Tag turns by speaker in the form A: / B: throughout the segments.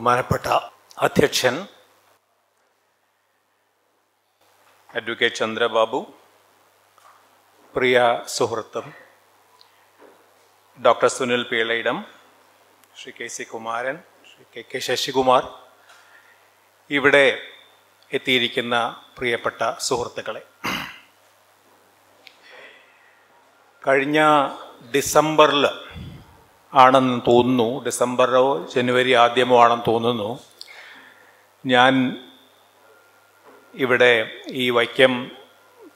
A: ബഹുമാനപ്പെട്ട അധ്യക്ഷൻ അഡ്വക്കേറ്റ് ചന്ദ്രബാബു പ്രിയ സുഹൃത്തും doctor Sunil Peelayidam Shri K C Kumaran Shri K K Sasikumar ഇവിടെ എത്തിയിരിക്കുന്ന പ്രിയപ്പെട്ട സുഹൃത്തുക്കളെ. കഴിഞ്ഞ ഡിസംബറിൽ ആണെന്ന് തോന്നുന്നു. ഡിസംബറോ ജനുവരി ആദ്യമോ ആണെന്ന് തോന്നുന്നു. ഞാൻ ഇവിടെ ഈ വൈക്കം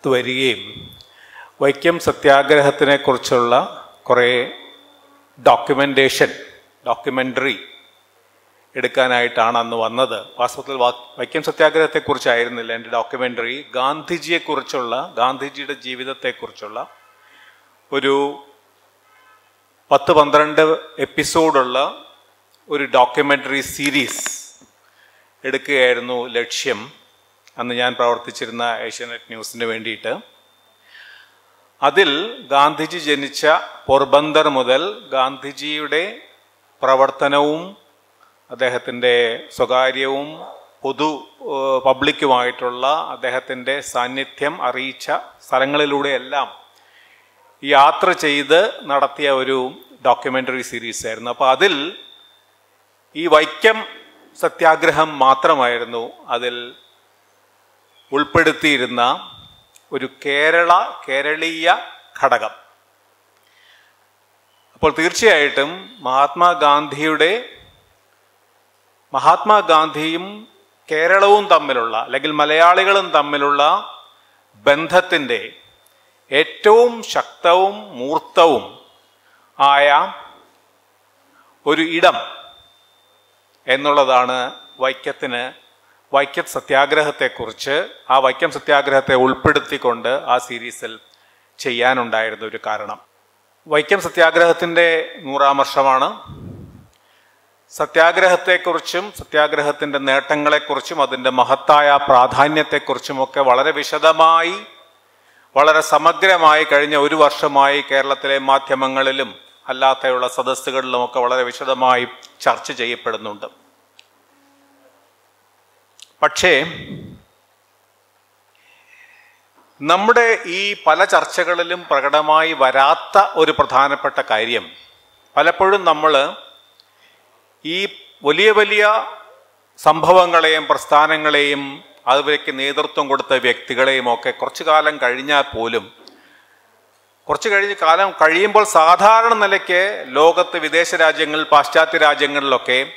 A: വരികയും വൈക്കം സത്യാഗ്രഹത്തിനെ കുറിച്ചുള്ള കുറേ ഡോക്യുമെന്റേഷൻ ഡോക്യുമെന്ററി എടുക്കാനായിട്ടാണ് അന്ന് വന്നത്. വാസ്തവത്തിൽ വൈക്കം സത്യാഗ്രഹത്തെക്കുറിച്ചായിരുന്നില്ല എന്റെ ഡോക്യുമെന്ററി ഗാന്ധിജിയെക്കുറിച്ചുള്ള ഗാന്ധിജിയുടെ ജീവിതത്തെക്കുറിച്ചുള്ള ഒരു പത്ത് പന്ത്രണ്ട് എപ്പിസോഡുള്ള ഒരു ഡോക്യുമെന്ററി സീരീസ് എടുക്കുകയായിരുന്നു ലക്ഷ്യം. അന്ന് ഞാൻ പ്രവർത്തിച്ചിരുന്ന ഏഷ്യാനെറ്റ് ന്യൂസിന് വേണ്ടിയിട്ട്. അതിൽ ഗാന്ധിജി ജനിച്ച പോർബന്ദർ മുതൽ ഗാന്ധിജിയുടെ പ്രവർത്തനവും അദ്ദേഹത്തിന്റെ സ്വകാര്യവും പൊതു പബ്ലിക്കുമായിട്ടുള്ള അദ്ദേഹത്തിന്റെ സാന്നിധ്യം അറിയിച്ച സ്ഥലങ്ങളിലൂടെയെല്ലാം യാത്ര ചെയ്ത് നടത്തിയ ഒരു ഡോക്യുമെന്ററി സീരീസ് ആയിരുന്നു. അപ്പോൾ അതിൽ ഈ വൈക്കം സത്യാഗ്രഹം മാത്രമായിരുന്നു അതിൽ ഉൾപ്പെടുത്തിയിരുന്ന ഒരു കേരള കേരളീയ ഘടകം. അപ്പോൾ തീർച്ചയായിട്ടും മഹാത്മാഗാന്ധിയുടെ മഹാത്മാഗാന്ധിയും കേരളവും തമ്മിലുള്ള അല്ലെങ്കിൽ മലയാളികളും തമ്മിലുള്ള ബന്ധത്തിന്റെ ഏറ്റവും ശക്തവും മൂർത്തവും ആയ ഒരു ഇടം എന്നുള്ളതാണ് വൈക്കത്തിന് വൈക്കം സത്യാഗ്രഹത്തെക്കുറിച്ച് ആ വൈക്കം സത്യാഗ്രഹത്തെ ഉൾപ്പെടുത്തിക്കൊണ്ട് ആ സീരീസിൽ ചെയ്യാനുണ്ടായിരുന്ന ഒരു കാരണം. വൈക്കം സത്യാഗ്രഹത്തിന്റെ നൂറാം വർഷമാണ്. സത്യാഗ്രഹത്തെക്കുറിച്ചും സത്യാഗ്രഹത്തിന്റെ നേട്ടങ്ങളെക്കുറിച്ചും അതിന്റെ മഹത്തായ പ്രാധാന്യത്തെക്കുറിച്ചുമൊക്കെ വളരെ വിശദമായി വളരെ സമഗ്രമായി കഴിഞ്ഞ ഒരു വർഷമായി കേരളത്തിലെ മാധ്യമങ്ങളിലും അല്ലാത്തയുള്ള സദസ്സുകളിലുമൊക്കെ വളരെ വിശദമായി ചർച്ച ചെയ്യപ്പെടുന്നുണ്ട്. പക്ഷേ നമ്മുടെ ഈ പല ചർച്ചകളിലും പ്രകടമായി വരാത്ത ഒരു പ്രധാനപ്പെട്ട കാര്യം പലപ്പോഴും നമ്മൾ ഈ വലിയ വലിയ സംഭവങ്ങളെയും പ്രസ്ഥാനങ്ങളെയും അതുവരേക്ക് നേതൃത്വം കൊടുത്ത വ്യക്തികളെയും ഒക്കെ കുറച്ചു കാലം കഴിഞ്ഞാൽ പോലും കുറച്ച് കഴിഞ്ഞ് കാലം കഴിയുമ്പോൾ സാധാരണ നിലയ്ക്ക് ലോകത്ത് വിദേശ രാജ്യങ്ങളിൽ പാശ്ചാത്യ രാജ്യങ്ങളിലൊക്കെ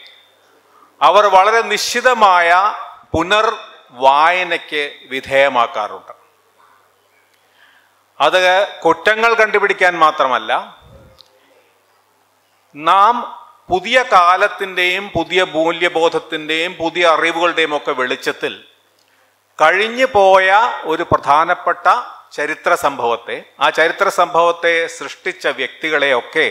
A: അവർ വളരെ നിശ്ചിതമായ പുനർ വായനയ്ക്ക് വിധേയമാക്കാറുണ്ട്. അത് കുറ്റങ്ങൾ കണ്ടുപിടിക്കാൻ മാത്രമല്ല നാം പുതിയ കാലത്തിന്റെയും പുതിയ മൂല്യബോധത്തിന്റെയും പുതിയ അറിവുകളുടെയും ഒക്കെ വെളിച്ചത്തിൽ കഴിഞ്ഞു പോയ ഒരു പ്രധാനപ്പെട്ട ചരിത്ര സംഭവത്തെ ആ ചരിത്ര സംഭവത്തെ സൃഷ്ടിച്ച വ്യക്തികളെയൊക്കെ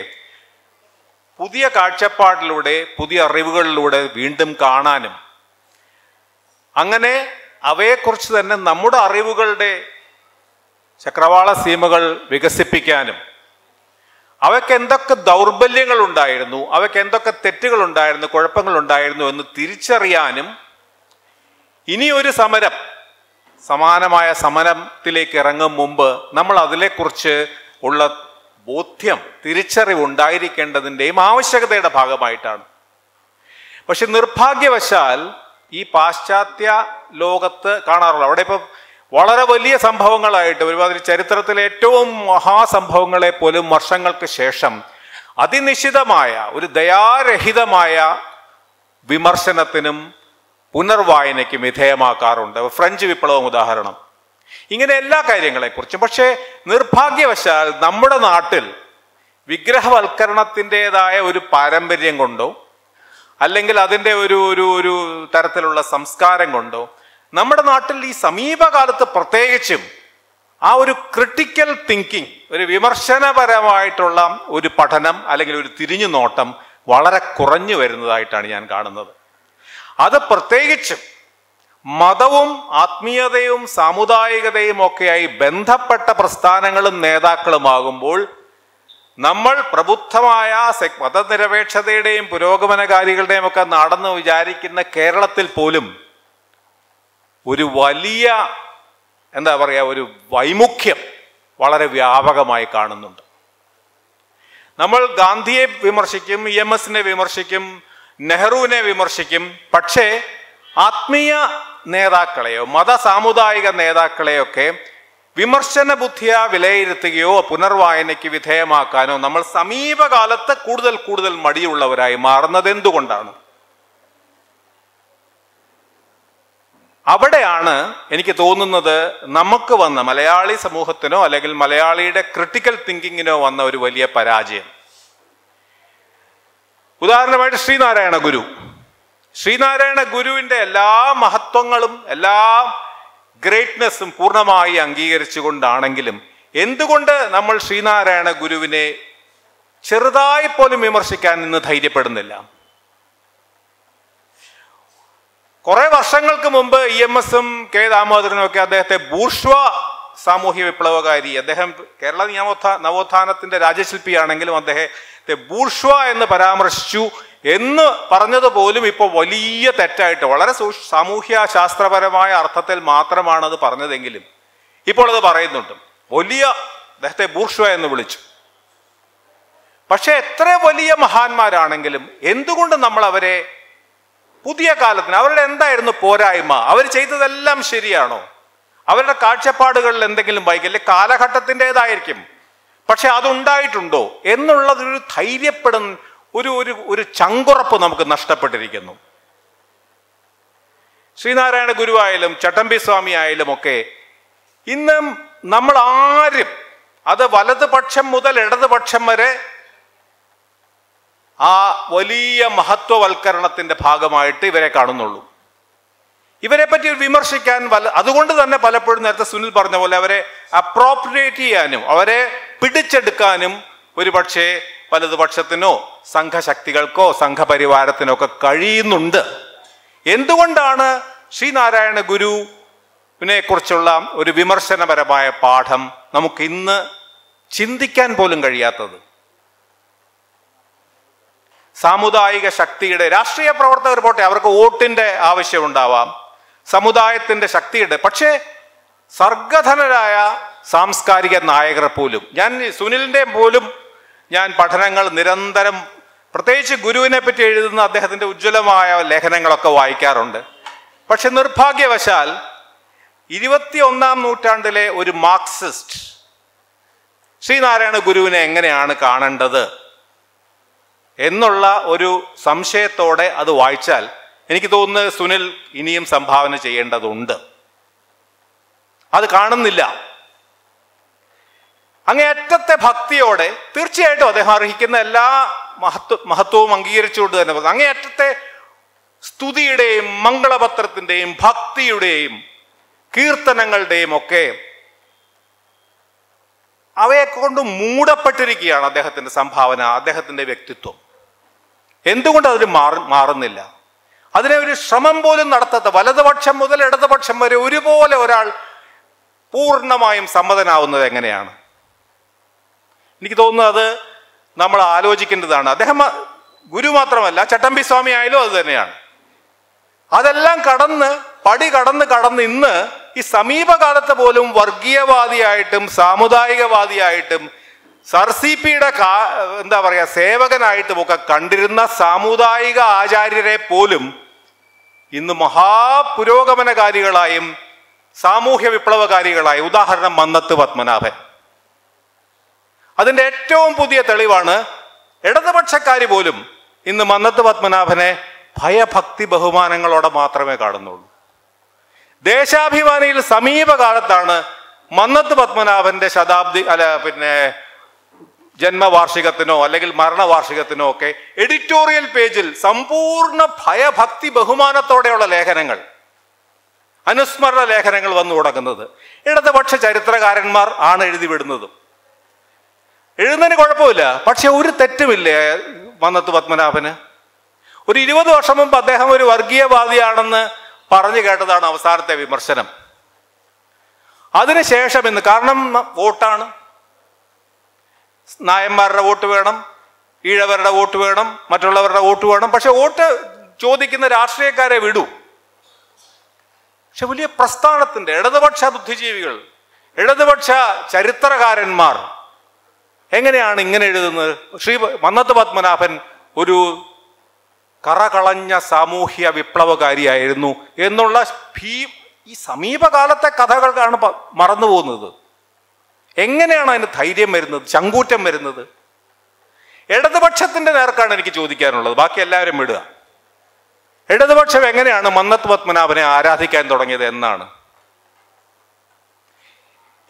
A: പുതിയ കാഴ്ചപ്പാടിലൂടെ പുതിയ അറിവുകളിലൂടെ വീണ്ടും കാണാനും അങ്ങനെ അവയെക്കുറിച്ച് തന്നെ നമ്മുടെ അറിവുകളുടെ ചക്രവാള സീമകൾ വികസിപ്പിക്കാനും അവയ്ക്ക് എന്തൊക്കെ ദൗർബല്യങ്ങൾ ഉണ്ടായിരുന്നു അവയ്ക്ക് എന്തൊക്കെ തെറ്റുകൾ ഉണ്ടായിരുന്നു കുഴപ്പങ്ങൾ ഉണ്ടായിരുന്നു എന്ന് തിരിച്ചറിയാനും ഇനിയൊരു സമരം സമാനമായ സമരത്തിലേക്ക് ഇറങ്ങും മുമ്പ് നമ്മൾ അതിനെക്കുറിച്ച് ഉള്ള ബോധ്യം തിരിച്ചറിവ് ഉണ്ടായിരിക്കേണ്ടതിന്റെയും ആവശ്യകതയുടെ ഭാഗമായിട്ടാണ്. പക്ഷെ നിർഭാഗ്യവശാൽ ഈ പാശ്ചാത്യ ലോകത്ത് കാണാറുള്ളൂ അവിടെ ഇപ്പം വളരെ വലിയ സംഭവങ്ങളായിട്ട് ഒരുമാതിരി ചരിത്രത്തിലെ ഏറ്റവും മഹാസംഭവങ്ങളെ പോലും വർഷങ്ങൾക്ക് ശേഷം അതിനിശ്ചിതമായ ഒരു ദയാരഹിതമായ വിമർശനത്തിനും പുനർവായനയ്ക്കും വിധേയമാക്കാറുണ്ട്. ഫ്രഞ്ച് വിപ്ലവം ഉദാഹരണം. ഇങ്ങനെ എല്ലാ കാര്യങ്ങളെക്കുറിച്ചും. പക്ഷേ നിർഭാഗ്യവശാൽ നമ്മുടെ നാട്ടിൽ വിഗ്രഹവൽക്കരണത്തിന്റെതായ ഒരു പാരമ്പര്യം കൊണ്ടോ അല്ലെങ്കിൽ അതിന്റെ ഒരു ഒരു ഒരു തരത്തിലുള്ള സംസ്കാരം കൊണ്ടോ നമ്മുടെ നാട്ടിൽ ഈ സമീപകാലത്ത് പ്രത്യേകിച്ചും ആ ഒരു ക്രിട്ടിക്കൽ തിങ്കിങ് ഒരു വിമർശനപരമായിട്ടുള്ള ഒരു പഠനം അല്ലെങ്കിൽ ഒരു തിരിഞ്ഞു നോട്ടം വളരെ കുറഞ്ഞു വരുന്നതായിട്ടാണ് ഞാൻ കാണുന്നത്. അത് പ്രത്യേകിച്ചും മതവും ആത്മീയതയും സാമുദായികതയും ഒക്കെയായി ബന്ധപ്പെട്ട പ്രസ്ഥാനങ്ങളും നേതാക്കളുമാകുമ്പോൾ നമ്മൾ പ്രബുദ്ധമായ മതനിരപേക്ഷതയുടെയും പുരോഗമനകാരികളുടെയും ഒക്കെ നടന്ന് വിചാരിക്കുന്ന കേരളത്തിൽ പോലും ഒരു വലിയ എന്താ പറയുക ഒരു വൈമുഖ്യം വളരെ വ്യാപകമായി കാണുന്നുണ്ട്. നമ്മൾ ഗാന്ധിയെ വിമർശിക്കും ഇ എം എസിനെ വിമർശിക്കും നെഹ്റുവിനെ വിമർശിക്കും. പക്ഷേ ആത്മീയ നേതാക്കളെയോ മത സാമുദായിക നേതാക്കളെയൊക്കെ വിമർശന ബുദ്ധിയ വിലയിരുത്തുകയോ പുനർവായനയ്ക്ക് വിധേയമാക്കാനോ നമ്മൾ സമീപകാലത്ത് കൂടുതൽ കൂടുതൽ മടിയുള്ളവരായി മാറുന്നത് എന്തുകൊണ്ടാണ്? അവിടെയാണ് എനിക്ക് തോന്നുന്നത് നമുക്ക് വന്ന മലയാളി സമൂഹത്തിനോ അല്ലെങ്കിൽ മലയാളിയുടെ ക്രിട്ടിക്കൽ തിങ്കിങ്ങിനോ വന്ന ഒരു വലിയ പരാജയം. ഉദാഹരണമായിട്ട് ശ്രീനാരായണ ഗുരു. ശ്രീനാരായണ ഗുരുവിന്റെ എല്ലാ മഹത്വങ്ങളും എല്ലാ ഗ്രേറ്റ്നെസ്സും പൂർണമായി അംഗീകരിച്ചുകൊണ്ടാണെങ്കിലും എന്തുകൊണ്ട് നമ്മൾ ശ്രീനാരായണ ഗുരുവിനെ ചെറുതായി പോലും വിമർശിക്കാൻ ഇന്ന് ധൈര്യപ്പെടുന്നില്ല? കുറെ വർഷങ്ങൾക്ക് മുമ്പ് ഇ എം എസും കെ ദാമോദരനും ഒക്കെ അദ്ദേഹത്തെ ബൂർഷ്വ സാമൂഹ്യ വിപ്ലവകാരി അദ്ദേഹം കേരള നിയമോത്ഥാ നവോത്ഥാനത്തിന്റെ രാജശില്പിയാണെങ്കിലും അദ്ദേഹത്തെ ബൂർഷ്വ എന്ന് പരാമർശിച്ചു എന്ന് പറഞ്ഞത് പോലും ഇപ്പോൾ വലിയ തെറ്റായിട്ട് വളരെ സാമൂഹ്യ ശാസ്ത്രപരമായ അർത്ഥത്തിൽ മാത്രമാണ് അത് പറഞ്ഞതെങ്കിലും ഇപ്പോൾ അത് പറയുന്നുണ്ട്. വലിയ അദ്ദേഹത്തെ ബൂർഷ്വ എന്ന് വിളിച്ചു. പക്ഷെ എത്ര വലിയ മഹാന്മാരാണെങ്കിലും എന്തുകൊണ്ട് നമ്മൾ അവരെ പുതിയ കാലത്തിന് അവരുടെ എന്തായിരുന്നു പോരായ്മ അവർ ചെയ്തതെല്ലാം ശരിയാണോ? അവരുടെ കാഴ്ചപ്പാടുകളിൽ എന്തെങ്കിലും വൈകല്യ കാലഘട്ടത്തിന്റെതായിരിക്കും. പക്ഷെ അതുണ്ടായിട്ടുണ്ടോ എന്നുള്ളതൊരു ധൈര്യപ്പെടുന്ന ഒരു ഒരു ഒരു ചങ്കുറപ്പ് നമുക്ക് നഷ്ടപ്പെട്ടിരിക്കുന്നു. ശ്രീനാരായണ ഗുരുവായാലും ചട്ടമ്പി സ്വാമി ആയാലും ഒക്കെ ഇന്നും നമ്മൾ ആരും അത് വലതുപക്ഷം മുതൽ ഇടതുപക്ഷം വരെ ആ വലിയ മഹത്വവൽക്കരണത്തിന്റെ ഭാഗമായിട്ട് ഇവരെ കാണുന്നുള്ളൂ. ഇവരെ പറ്റി വിമർശിക്കാൻ വല്ല അതുകൊണ്ട് തന്നെ പലപ്പോഴും നേരത്തെ സുനിൽ പറഞ്ഞ പോലെ അവരെ അപ്രോപ്രിയേറ്റ് ചെയ്യാനും അവരെ പിടിച്ചെടുക്കാനും ഒരു പക്ഷേ വലതുപക്ഷത്തിനോ സംഘശക്തികൾക്കോ സംഘപരിവാരത്തിനോ ഒക്കെ കഴിയുന്നുണ്ട്. എന്തുകൊണ്ടാണ് ശ്രീനാരായണ ഗുരുവിനെ കുറിച്ചുള്ള ഒരു വിമർശനപരമായ പാഠം നമുക്ക് ഇന്ന് ചിന്തിക്കാൻ പോലും കഴിയാത്തത്? സാമുദായിക ശക്തിയുടെ രാഷ്ട്രീയ പ്രവർത്തകർ പോട്ടെ അവർക്ക് വോട്ടിന്റെ ആവശ്യമുണ്ടാവാം. സമുദായത്തിന്റെ ശക്തിയുടെ പക്ഷേ സർഗധനരായ സാംസ്കാരിക നായകർ പോലും ഞാൻ സുനിലിന്റെ പോലും ഞാൻ പഠനങ്ങൾ നിരന്തരം പ്രത്യേകിച്ച് ഗുരുവിനെ പറ്റി എഴുതുന്ന അദ്ദേഹത്തിന്റെ ഉജ്ജ്വലമായ ലേഖനങ്ങളൊക്കെ വായിക്കാറുണ്ട്. പക്ഷെ നിർഭാഗ്യവശാൽ ഇരുപത്തി ഒന്നാം നൂറ്റാണ്ടിലെ ഒരു മാർക്സിസ്റ്റ് ശ്രീനാരായണ ഗുരുവിനെ എങ്ങനെയാണ് കാണേണ്ടത് എന്നുള്ള ഒരു സംശയത്തോടെ അത് വായിച്ചാൽ എനിക്ക് തോന്നുന്നത് സുനിൽ ഇനിയും സംഭാവന ചെയ്യേണ്ടതുണ്ട്. അത് കാണുന്നില്ല. അങ്ങേയറ്റത്തെ ഭക്തിയോടെ തീർച്ചയായിട്ടും അദ്ദേഹം അർഹിക്കുന്ന എല്ലാ മഹത്വ മഹത്വവും അംഗീകരിച്ചുകൊണ്ട് തന്നെ. അങ്ങേയറ്റത്തെ സ്തുതിയുടെയും മംഗളപത്രത്തിന്റെയും ഭക്തിയുടെയും കീർത്തനങ്ങളുടെയും ഒക്കെ അവയെ കൊണ്ട് മൂടപ്പെട്ടിരിക്കുകയാണ് അദ്ദേഹത്തിന്റെ സംഭാവന അദ്ദേഹത്തിന്റെ വ്യക്തിത്വം. എന്തുകൊണ്ട് അതിൽ മാറി മാറുന്നില്ല? അതിനെ ഒരു ശ്രമം പോലും നടത്താത്ത വലതുപക്ഷം മുതൽ ഇടതുപക്ഷം വരെ ഒരുപോലെ ഒരാൾ പൂർണമായും സമ്മതനാവുന്നത് എങ്ങനെയാണ്? എനിക്ക് തോന്നുന്നത് അത് നമ്മൾ ആലോചിക്കേണ്ടതാണ്. അദ്ദേഹം ഗുരു മാത്രമല്ല ചട്ടമ്പി സ്വാമി ആയാലും അത് തന്നെയാണ്. അതെല്ലാം കടന്ന് പടി കടന്ന് കടന്ന് ഇന്ന് ഈ സമീപകാലത്ത് പോലും വർഗീയവാദിയായിട്ടും സാമുദായികവാദിയായിട്ടും സർ സി പിയുടെ കാ എന്താ പറയാ സേവകനായിട്ടും ഒക്കെ കണ്ടിരുന്ന സാമുദായിക ആചാര്യരെ പോലും ഇന്ന് മഹാപുരോഗമനകാരികളായും സാമൂഹ്യ വിപ്ലവകാരികളായും ഉദാഹരണം മന്നത്ത് പത്മനാഭൻ. അതിന്റെ ഏറ്റവും പുതിയ തെളിവാണ് ഇടതുപക്ഷക്കാർ പോലും ഇന്ന് മന്നത്ത് പത്മനാഭനെ ഭയഭക്തി ബഹുമാനങ്ങളോടെ മാത്രമേ കാണുന്നുള്ളൂ. ദേശാഭിമാനിയിൽ സമീപകാലത്താണ് മന്നത്ത് പത്മനാഭന്റെ ശതാബ്ദി അല്ല പിന്നെ ജന്മവാർഷികത്തിനോ അല്ലെങ്കിൽ മരണവാർഷികത്തിനോ ഒക്കെ എഡിറ്റോറിയൽ പേജിൽ സമ്പൂർണ ഭയഭക്തി ബഹുമാനത്തോടെയുള്ള ലേഖനങ്ങൾ അനുസ്മരണ ലേഖനങ്ങൾ വന്നു തുടങ്ങുന്നത്. ഇടതുപക്ഷ ചരിത്രകാരന്മാർ ആണ് എഴുതി വിടുന്നതും. എഴുതുന്നതിന് കുഴപ്പമില്ല പക്ഷെ ഒരു തെറ്റുമില്ലേ മന്നത്ത് പത്മനാഭന്? ഒരു ഇരുപത് വർഷം മുമ്പ് അദ്ദേഹം ഒരു വർഗീയവാദിയാണെന്ന് പറഞ്ഞു കേട്ടതാണ് അവസാനത്തെ വിമർശനം. അതിനുശേഷം ഇന്ന് കാരണം വോട്ടാണ്. നായന്മാരുടെ വോട്ട് വേണം ഈഴവരുടെ വോട്ട് വേണം മറ്റുള്ളവരുടെ വോട്ട് വേണം. പക്ഷെ വോട്ട് ചോദിക്കുന്ന രാഷ്ട്രീയക്കാരെ വിടൂ. പക്ഷെ വലിയ പ്രസ്ഥാനത്തിന്റെ ഇടതുപക്ഷ ബുദ്ധിജീവികൾ ഇടതുപക്ഷ ചരിത്രകാരന്മാർ എങ്ങനെയാണ് ഇങ്ങനെ എഴുതുന്നത്? ശ്രീ മന്നത്ത് പത്മനാഭൻ ഒരു കറകളഞ്ഞ സാമൂഹ്യ വിപ്ലവകാരിയായിരുന്നു എന്നുള്ള ഭീ ഈ സമീപകാലത്തെ കഥകൾക്കാണ് മറന്നു പോകുന്നത് എങ്ങനെയാണ് അതിന് ധൈര്യം വരുന്നത് ചങ്കൂറ്റം വരുന്നത്? ഇടതുപക്ഷത്തിന്റെ നേർക്കാണ് എനിക്ക് ചോദിക്കാനുള്ളത്. ബാക്കി എല്ലാവരും വിടുക. ഇടതുപക്ഷം എങ്ങനെയാണ് മന്നത്ത് പത്മനാഭനെ ആരാധിക്കാൻ തുടങ്ങിയത് എന്നാണ്.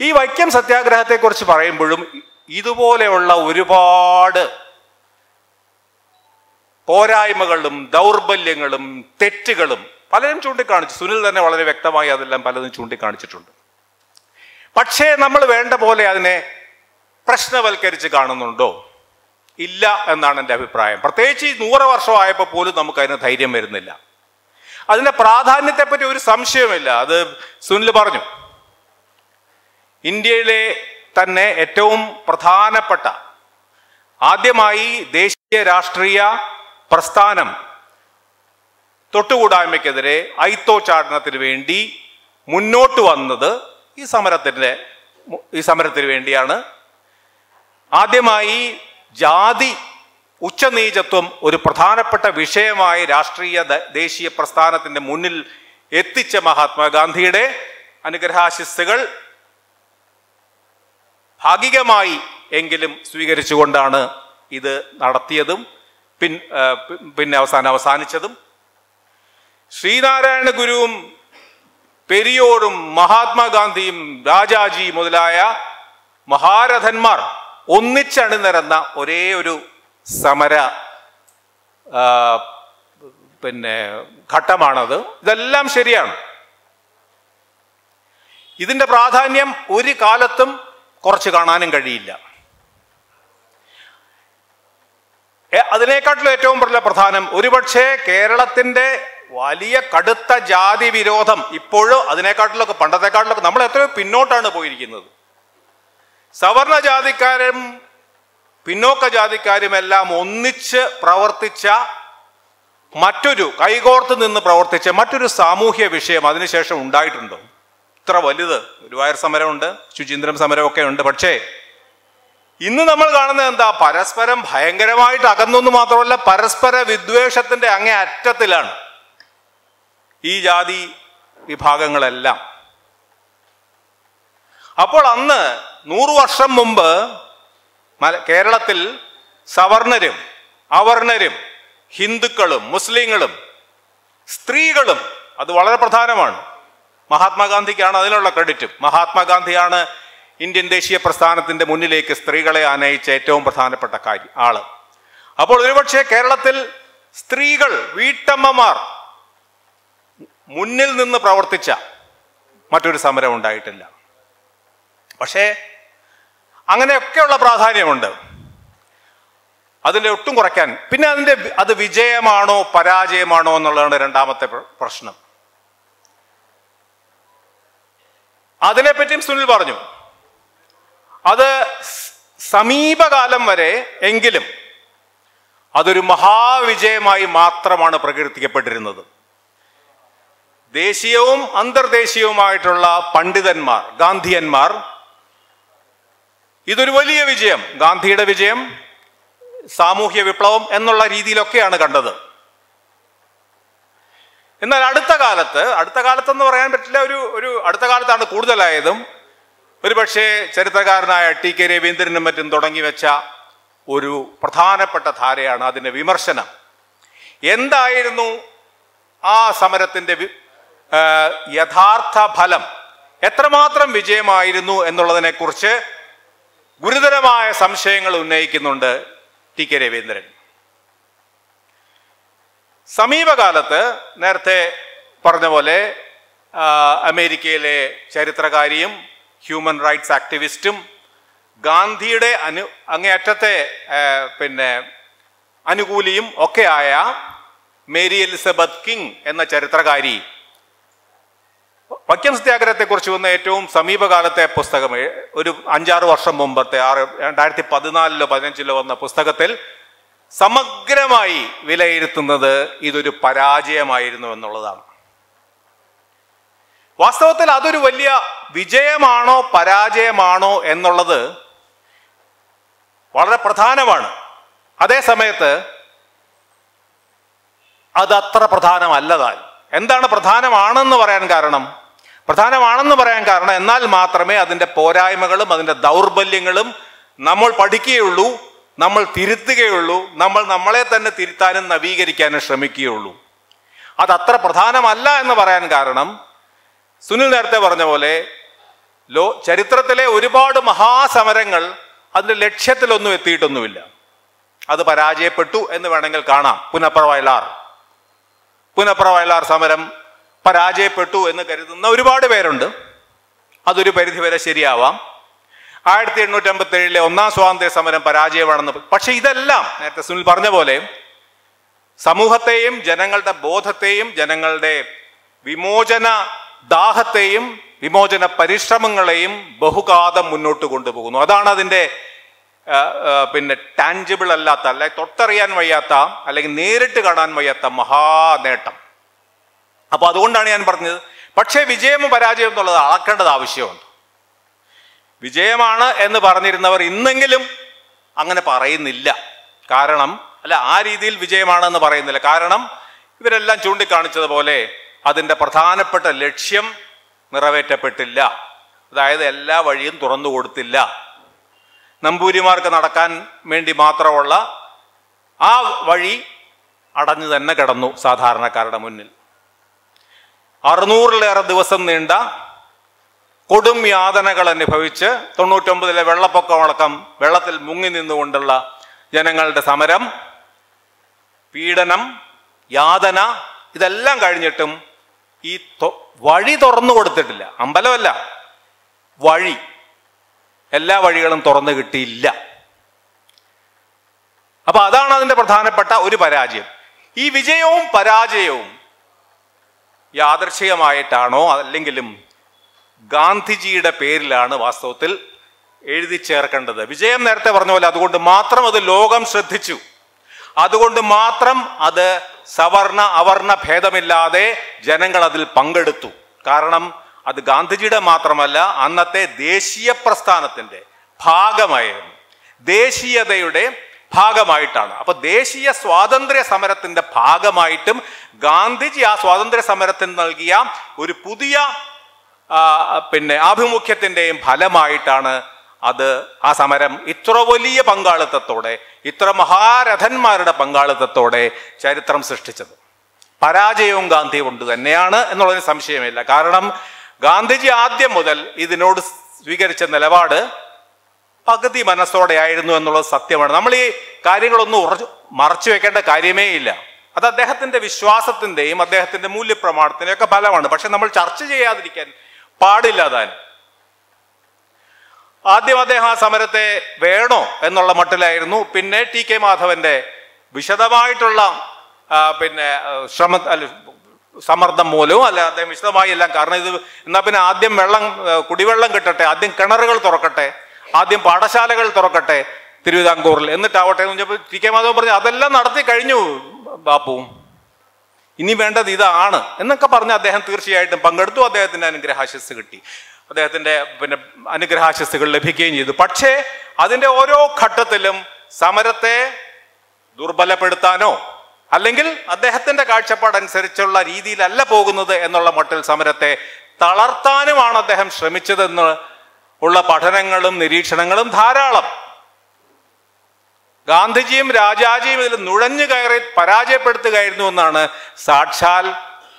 A: ഈ വൈക്കം സത്യാഗ്രഹത്തെക്കുറിച്ച് പറയുമ്പോഴും ഇതുപോലെയുള്ള ഒരുപാട് പോരായ്മകളും ദൗർബല്യങ്ങളും തെറ്റുകളും പലരും ചൂണ്ടിക്കാണിച്ചു. സുനിൽ തന്നെ വളരെ വ്യക്തമായി അതെല്ലാം പലതും ചൂണ്ടിക്കാണിച്ചിട്ടുണ്ട്. പക്ഷേ നമ്മൾ വേണ്ട പോലെ അതിനെ പ്രശ്നവൽക്കരിച്ച് കാണുന്നുണ്ടോ? ഇല്ല എന്നാണ് എന്റെ അഭിപ്രായം. പ്രത്യേകിച്ച് ഈ നൂറ് വർഷമായപ്പോൾ പോലും നമുക്ക് അതിന് ധൈര്യം വരുന്നില്ല. അതിന്റെ പ്രാധാന്യത്തെപ്പറ്റി ഒരു സംശയമില്ല അത് സുനിൽ പറഞ്ഞു. ഇന്ത്യയിലെ തന്നെ ഏറ്റവും പ്രധാനപ്പെട്ട ആദ്യമായി ദേശീയ രാഷ്ട്രീയ പ്രസ്ഥാനം തൊട്ടുകൂടായ്മയ്ക്കെതിരെ ഐത്തോച്ചാടനത്തിന് വേണ്ടി മുന്നോട്ട് വന്നത് ഈ സമരത്തിന്റെ ഈ സമരത്തിന് വേണ്ടിയാണ് ആദ്യമായി ജാതി ഉച്ചനീചത്വം ഒരു പ്രധാനപ്പെട്ട വിഷയമായി രാഷ്ട്രീയ ദേശീയ പ്രസ്ഥാനത്തിന്റെ മുന്നിൽ എത്തിച്ച മഹാത്മാഗാന്ധിയുടെ അനുഗ്രഹാശിസ്സുകൾ ഭാഗികമായി എങ്കിലും സ്വീകരിച്ചുകൊണ്ടാണ് ഇത് നടത്തിയതും പിൻ പിന്നെ അവസാനം അവസാനിച്ചതും. ശ്രീനാരായണ ഗുരുവും പെരിയോറും മഹാത്മാഗാന്ധിയും രാജാജി മുതലായ മഹാരഥന്മാർ ഒന്നിച്ചണിനിരന്ന ഒരേ ഒരു സമര പിന്നെ ഘട്ടമാണത്. ഇതെല്ലാം ശരിയാണ്. ഇതിന്റെ പ്രാധാന്യം ഒരു കാലത്തും കുറച്ച് കാണാനും കഴിയില്ല. അതിനേക്കാട്ടിലും ഏറ്റവും പ്രധാനം ഒരുപക്ഷെ കേരളത്തിന്റെ വലിയ കടുത്ത ജാതി വിരോധം ഇപ്പോഴും അതിനേക്കാട്ടിലൊക്കെ പണ്ടത്തെക്കാട്ടിലൊക്കെ നമ്മൾ എത്രയോ പിന്നോട്ടാണ് പോയിരിക്കുന്നത്. സവർണ ജാതിക്കാരും പിന്നോക്ക ജാതിക്കാരും എല്ലാം ഒന്നിച്ച് പ്രവർത്തിച്ച മറ്റൊരു കൈകോർത്ത് നിന്ന് പ്രവർത്തിച്ച മറ്റൊരു സാമൂഹ്യ വിഷയം അതിനുശേഷം ഉണ്ടായിട്ടുണ്ടോ? ഇത്ര വലുത്. ഗുരുവായൂർ സമരമുണ്ട് ശുചീന്ദ്രം സമരമൊക്കെ ഉണ്ട്. പക്ഷേ ഇന്ന് നമ്മൾ കാണുന്നത് എന്താ? പരസ്പരം ഭയങ്കരമായിട്ട് അകന്നൊന്നു മാത്രമല്ല പരസ്പര വിദ്വേഷത്തിന്റെ അങ്ങേ അറ്റത്തിലാണ്. ഈ ജാതി വിഭാഗങ്ങളെല്ലാം. അപ്പോൾ അന്ന് നൂറു വർഷം മുമ്പ് കേരളത്തിൽ സവർണരും അവർണരും ഹിന്ദുക്കളും മുസ്ലിങ്ങളും സ്ത്രീകളും അത് വളരെ പ്രധാനമാണ്. മഹാത്മാഗാന്ധിക്കാണ് അതിനുള്ള ക്രെഡിറ്റും. മഹാത്മാഗാന്ധിയാണ് ഇന്ത്യൻ ദേശീയ പ്രസ്ഥാനത്തിന്റെ മുന്നിലേക്ക് സ്ത്രീകളെ ആനയിച്ച ഏറ്റവും പ്രധാനപ്പെട്ട കാര്യം ആൾ. അപ്പോൾ ഒരുപക്ഷെ കേരളത്തിൽ സ്ത്രീകൾ വീട്ടമ്മമാർ മുന്നിൽ നിന്ന് പ്രവർത്തിച്ച മറ്റൊരു സമരം ഉണ്ടായിട്ടില്ല. പക്ഷേ അങ്ങനെയൊക്കെയുള്ള പ്രാധാന്യമുണ്ട്. അതിന്റെ ഒട്ടും കുറയ്ക്കാൻ പിന്നെ അതിന്റെ അത് വിജയമാണോ പരാജയമാണോ എന്നുള്ളതാണ് രണ്ടാമത്തെ പ്രശ്നം. അതിനെപ്പറ്റിയും സുനിൽ പറഞ്ഞു. അത് സമീപകാലം വരെ എങ്കിലും അതൊരു മഹാവിജയമായി മാത്രമാണ് പ്രകീർത്തിക്കപ്പെട്ടിരുന്നത്. ദേശീയവും അന്തർദേശീയവുമായിട്ടുള്ള പണ്ഡിതന്മാർ ഗാന്ധിയന്മാർ. ഇതൊരു വലിയ വിജയം ഗാന്ധിയുടെ വിജയം സാമൂഹ്യ വിപ്ലവം എന്നുള്ള രീതിയിലൊക്കെയാണ് കണ്ടത്. എന്നാൽ അടുത്ത കാലത്ത് അടുത്ത കാലത്തെന്ന് പറയാൻ പറ്റില്ല ഒരു ഒരു അടുത്ത കാലത്താണ് കൂടുതലായതും. ഒരുപക്ഷെ ചരിത്രകാരനായ ടി കെ രവീന്ദ്രനും മറ്റും തുടങ്ങി വെച്ച ഒരു പ്രധാനപ്പെട്ട ധാരയാണ് അതിന്റെ വിമർശനം. എന്തായിരുന്നു ആ സമരത്തിന്റെ യഥാർത്ഥ ഫലം എത്രമാത്രം വിജയമായിരുന്നു എന്നുള്ളതിനെക്കുറിച്ച് ഗുരുതരമായ സംശയങ്ങൾ ഉന്നയിക്കുന്നുണ്ട് ടി കെ രവീന്ദ്രൻ. സമീപകാലത്ത് നേരത്തെ പറഞ്ഞ പോലെ അമേരിക്കയിലെ ചരിത്രകാരിയും ഹ്യൂമൻ റൈറ്റ്സ് ആക്ടിവിസ്റ്റും ഗാന്ധിയുടെ അനു അങ്ങേയറ്റത്തെ പിന്നെ അനുകൂലിയും ഒക്കെയായ മേരി എലിസബത്ത് കിങ് എന്ന ചരിത്രകാരി വൈക്കം സത്യാഗ്രഹത്തെക്കുറിച്ച് വന്ന ഏറ്റവും സമീപകാലത്തെ പുസ്തകം ഒരു അഞ്ചാറ് വർഷം മുമ്പത്തെ ആറ് രണ്ടായിരത്തി പതിനാലിലോ പതിനഞ്ചിലോ വന്ന പുസ്തകത്തിൽ സമഗ്രമായി വിലയിരുത്തുന്നത് ഇതൊരു പരാജയമായിരുന്നു എന്നുള്ളതാണ്. വാസ്തവത്തിൽ അതൊരു വലിയ വിജയമാണോ പരാജയമാണോ എന്നുള്ളത് വളരെ പ്രധാനമാണ്. അതേ സമയത്ത് അത് അത്ര പ്രധാനമല്ലതാൻ എന്താണ് പ്രധാനമാണെന്ന് പറയാൻ കാരണം? പ്രധാനമാണെന്ന് പറയാൻ കാരണം എന്നാൽ മാത്രമേ അതിന്റെ പോരായ്മകളും അതിന്റെ ദൗർബല്യങ്ങളും നമ്മൾ പഠിക്കുകയുള്ളൂ നമ്മൾ തിരുത്തുകയുള്ളൂ നമ്മൾ നമ്മളെ തന്നെ തിരുത്താനും നവീകരിക്കാനും ശ്രമിക്കുകയുള്ളൂ. അത് അത്ര പ്രധാനമല്ല എന്ന് പറയാൻ കാരണം സുനിൽ നേരത്തെ പറഞ്ഞ പോലെ ലോ ചരിത്രത്തിലെ ഒരുപാട് മഹാസമരങ്ങൾ അതിന്റെ ലക്ഷ്യത്തിലൊന്നും എത്തിയിട്ടൊന്നുമില്ല. അത് പരാജയപ്പെട്ടു എന്ന് വേണമെങ്കിൽ കാണാം. പുനപ്ര വയലാർ പുനപ്ര വയലാർ സമരം പരാജയപ്പെട്ടു എന്ന് കരുതുന്ന ഒരുപാട് പേരുണ്ട്. അതൊരു പരിധിവരെ ശരിയാവാം. ആയിരത്തി എണ്ണൂറ്റി അമ്പത്തി ഏഴിലെ ഒന്നാം സ്വാതന്ത്ര്യ സമരം പരാജയമാണെന്ന് പക്ഷെ ഇതെല്ലാം നേരത്തെ സുനിൽ പറഞ്ഞ പോലെ സമൂഹത്തെയും ജനങ്ങളുടെ ബോധത്തെയും ജനങ്ങളുടെ വിമോചന ദാഹത്തെയും വിമോചന പരിശ്രമങ്ങളെയും ബഹുകാതം മുന്നോട്ട് കൊണ്ടുപോകുന്നു. അതാണ് അതിന്റെ പിന്നെ ടാഞ്ചിബിൾ അല്ലാത്ത അല്ലെ തൊട്ടറിയാൻ വയ്യാത്ത അല്ലെങ്കിൽ നേരിട്ട് കാണാൻ വയ്യാത്ത മഹാനേട്ടം അപ്പൊ അതുകൊണ്ടാണ് ഞാൻ പറഞ്ഞത്. പക്ഷേ വിജയമോ പരാജയം എന്നുള്ളത് അളക്കേണ്ടത് ആവശ്യമുണ്ട്. വിജയമാണ് എന്ന് പറഞ്ഞിരുന്നവർ ഇന്നെങ്കിലും അങ്ങനെ പറയുന്നില്ല. കാരണം അല്ല ആ രീതിയിൽ വിജയമാണ് എന്ന് പറയുന്നില്ല. കാരണം ഇവരെല്ലാം ചൂണ്ടിക്കാണിച്ചതുപോലെ അതിന്റെ പ്രധാനപ്പെട്ട ലക്ഷ്യം നിറവേറ്റപ്പെട്ടില്ല. അതായത് എല്ലാ വഴിയും തുറന്നു കൊടുത്തില്ല. നമ്പൂരിമാർക്ക് നടക്കാൻ വേണ്ടി മാത്രമുള്ള ആ വഴി അടഞ്ഞു തന്നെ കിടന്നു സാധാരണക്കാരുടെ മുന്നിൽ. അറുന്നൂറിലേറെ ദിവസം നീണ്ട കൊടും യാതനകൾ അനുഭവിച്ച് തൊണ്ണൂറ്റൊമ്പതിലെ വെള്ളപ്പൊക്കമടക്കം വെള്ളത്തിൽ മുങ്ങി നിന്നുകൊണ്ടുള്ള ജനങ്ങളുടെ സമരം പീഡനം യാതന ഇതെല്ലാം കഴിഞ്ഞിട്ടും ഈ വഴി തുറന്നു കൊടുത്തിട്ടില്ല. അമ്പലമല്ല വഴി. എല്ലാ വഴികളും തുറന്നു കിട്ടിയില്ല. അപ്പൊ അതാണ് അതിന്റെ പ്രധാനപ്പെട്ട ഒരു പരാജയം. ഈ വിജയവും പരാജയവും യാദർശികമായിട്ടാണോ അല്ലെങ്കിലും ഗാന്ധിജിയുടെ പേരിലാണ് വാസ്തവത്തിൽ എഴുതി ചേർക്കേണ്ടത്? വിജയം നേരത്തെ പറഞ്ഞ പോലെ അതുകൊണ്ട് മാത്രം അത് ലോകം ശ്രദ്ധിച്ചു. അതുകൊണ്ട് മാത്രം അത് സവർണ അവർണ ഭേദമില്ലാതെ ജനങ്ങൾ അതിൽ പങ്കെടുത്തു. കാരണം അത് ഗാന്ധിജിയുടെ മാത്രമല്ല അന്നത്തെ ദേശീയ പ്രസ്ഥാനത്തിന്റെ ഭാഗമായിരുന്നു. ദേശീയതയുടെ ഭാഗമായിട്ടാണ്. അപ്പൊ ദേശീയ സ്വാതന്ത്ര്യ സമരത്തിന്റെ ഭാഗമായിട്ടും ഗാന്ധിജി ആ സ്വാതന്ത്ര്യ സമരത്തിന് നൽകിയ ഒരു പുതിയ പിന്നെ ആഭിമുഖ്യത്തിന്റെയും ഫലമായിട്ടാണ് അത് ആ സമരം ഇത്ര വലിയ പങ്കാളിത്തത്തോടെ ഇത്ര മഹാരഥന്മാരുടെ പങ്കാളിത്തത്തോടെ ചരിത്രം സൃഷ്ടിച്ചത്. പരാജയവും ഗാന്ധി കൊണ്ട് തന്നെയാണ് എന്നുള്ളതിന് സംശയമില്ല. കാരണം ഗാന്ധിജി ആദ്യം മുതൽ ഇതിനോട് സ്വീകരിച്ച നിലപാട് പകുതി മനസ്സോടെ ആയിരുന്നു എന്നുള്ളത് സത്യമാണ്. നമ്മൾ ഈ കാര്യങ്ങളൊന്നും ഉറച്ചു മറച്ചു വെക്കേണ്ട കാര്യമേ ഇല്ല. അത് അദ്ദേഹത്തിന്റെ വിശ്വാസത്തിന്റെയും അദ്ദേഹത്തിന്റെ മൂല്യപ്രമാണത്തിന്റെയും ഒക്കെ ഫലമാണ്. പക്ഷെ നമ്മൾ ചർച്ച ചെയ്യാതിരിക്കാൻ പാടില്ല താൻ. ആദ്യം അദ്ദേഹം ആ സമരത്തെ വേണോ എന്നുള്ള മട്ടിലായിരുന്നു. പിന്നെ ടി കെ മാധവന്റെ വിശദമായിട്ടുള്ള പിന്നെ ശ്രമ സമ്മർദ്ദം മൂലവും അല്ല അദ്ദേഹം വിശദമായി എല്ലാം കാരണം ഇത് എന്നാൽ പിന്നെ ആദ്യം വെള്ളം കുടിവെള്ളം കിട്ടട്ടെ ആദ്യം കിണറുകൾ തുറക്കട്ടെ ആദ്യം പാഠശാലകൾ തുറക്കട്ടെ തിരുവിതാംകൂറിൽ. എന്നിട്ടാവട്ടെ എന്ന് പറഞ്ഞപ്പോൾ ടി കെ മാധവൻ പറഞ്ഞു അതെല്ലാം നടത്തി കഴിഞ്ഞു ബാപ്പു. ഇനി വേണ്ടത് ഇതാണ്. എന്നൊക്കെ പറഞ്ഞ് അദ്ദേഹം തീർച്ചയായിട്ടും പങ്കെടുത്തു അദ്ദേഹത്തിന്റെ അനുഗ്രഹാശസ് കിട്ടി. അദ്ദേഹത്തിന്റെ പിന്നെ അനുഗ്രഹാശസ്സുകൾ ലഭിക്കുകയും ചെയ്തു. പക്ഷേ അതിന്റെ ഓരോ ഘട്ടത്തിലും സമരത്തെ ദുർബലപ്പെടുത്താനോ അല്ലെങ്കിൽ അദ്ദേഹത്തിന്റെ കാഴ്ചപ്പാടനുസരിച്ചുള്ള രീതിയിലല്ല പോകുന്നത് എന്നുള്ള മട്ടിൽ സമരത്തെ തളർത്താനുമാണ് അദ്ദേഹം ശ്രമിച്ചതെന്ന് ഉള്ള പഠനങ്ങളും നിരീക്ഷണങ്ങളും ധാരാളം. ഗാന്ധിജിയും രാജാജിയും ഇതിൽ നുഴഞ്ഞു കയറി പരാജയപ്പെടുത്തുകയായിരുന്നു എന്നാണ് സാക്ഷാൽ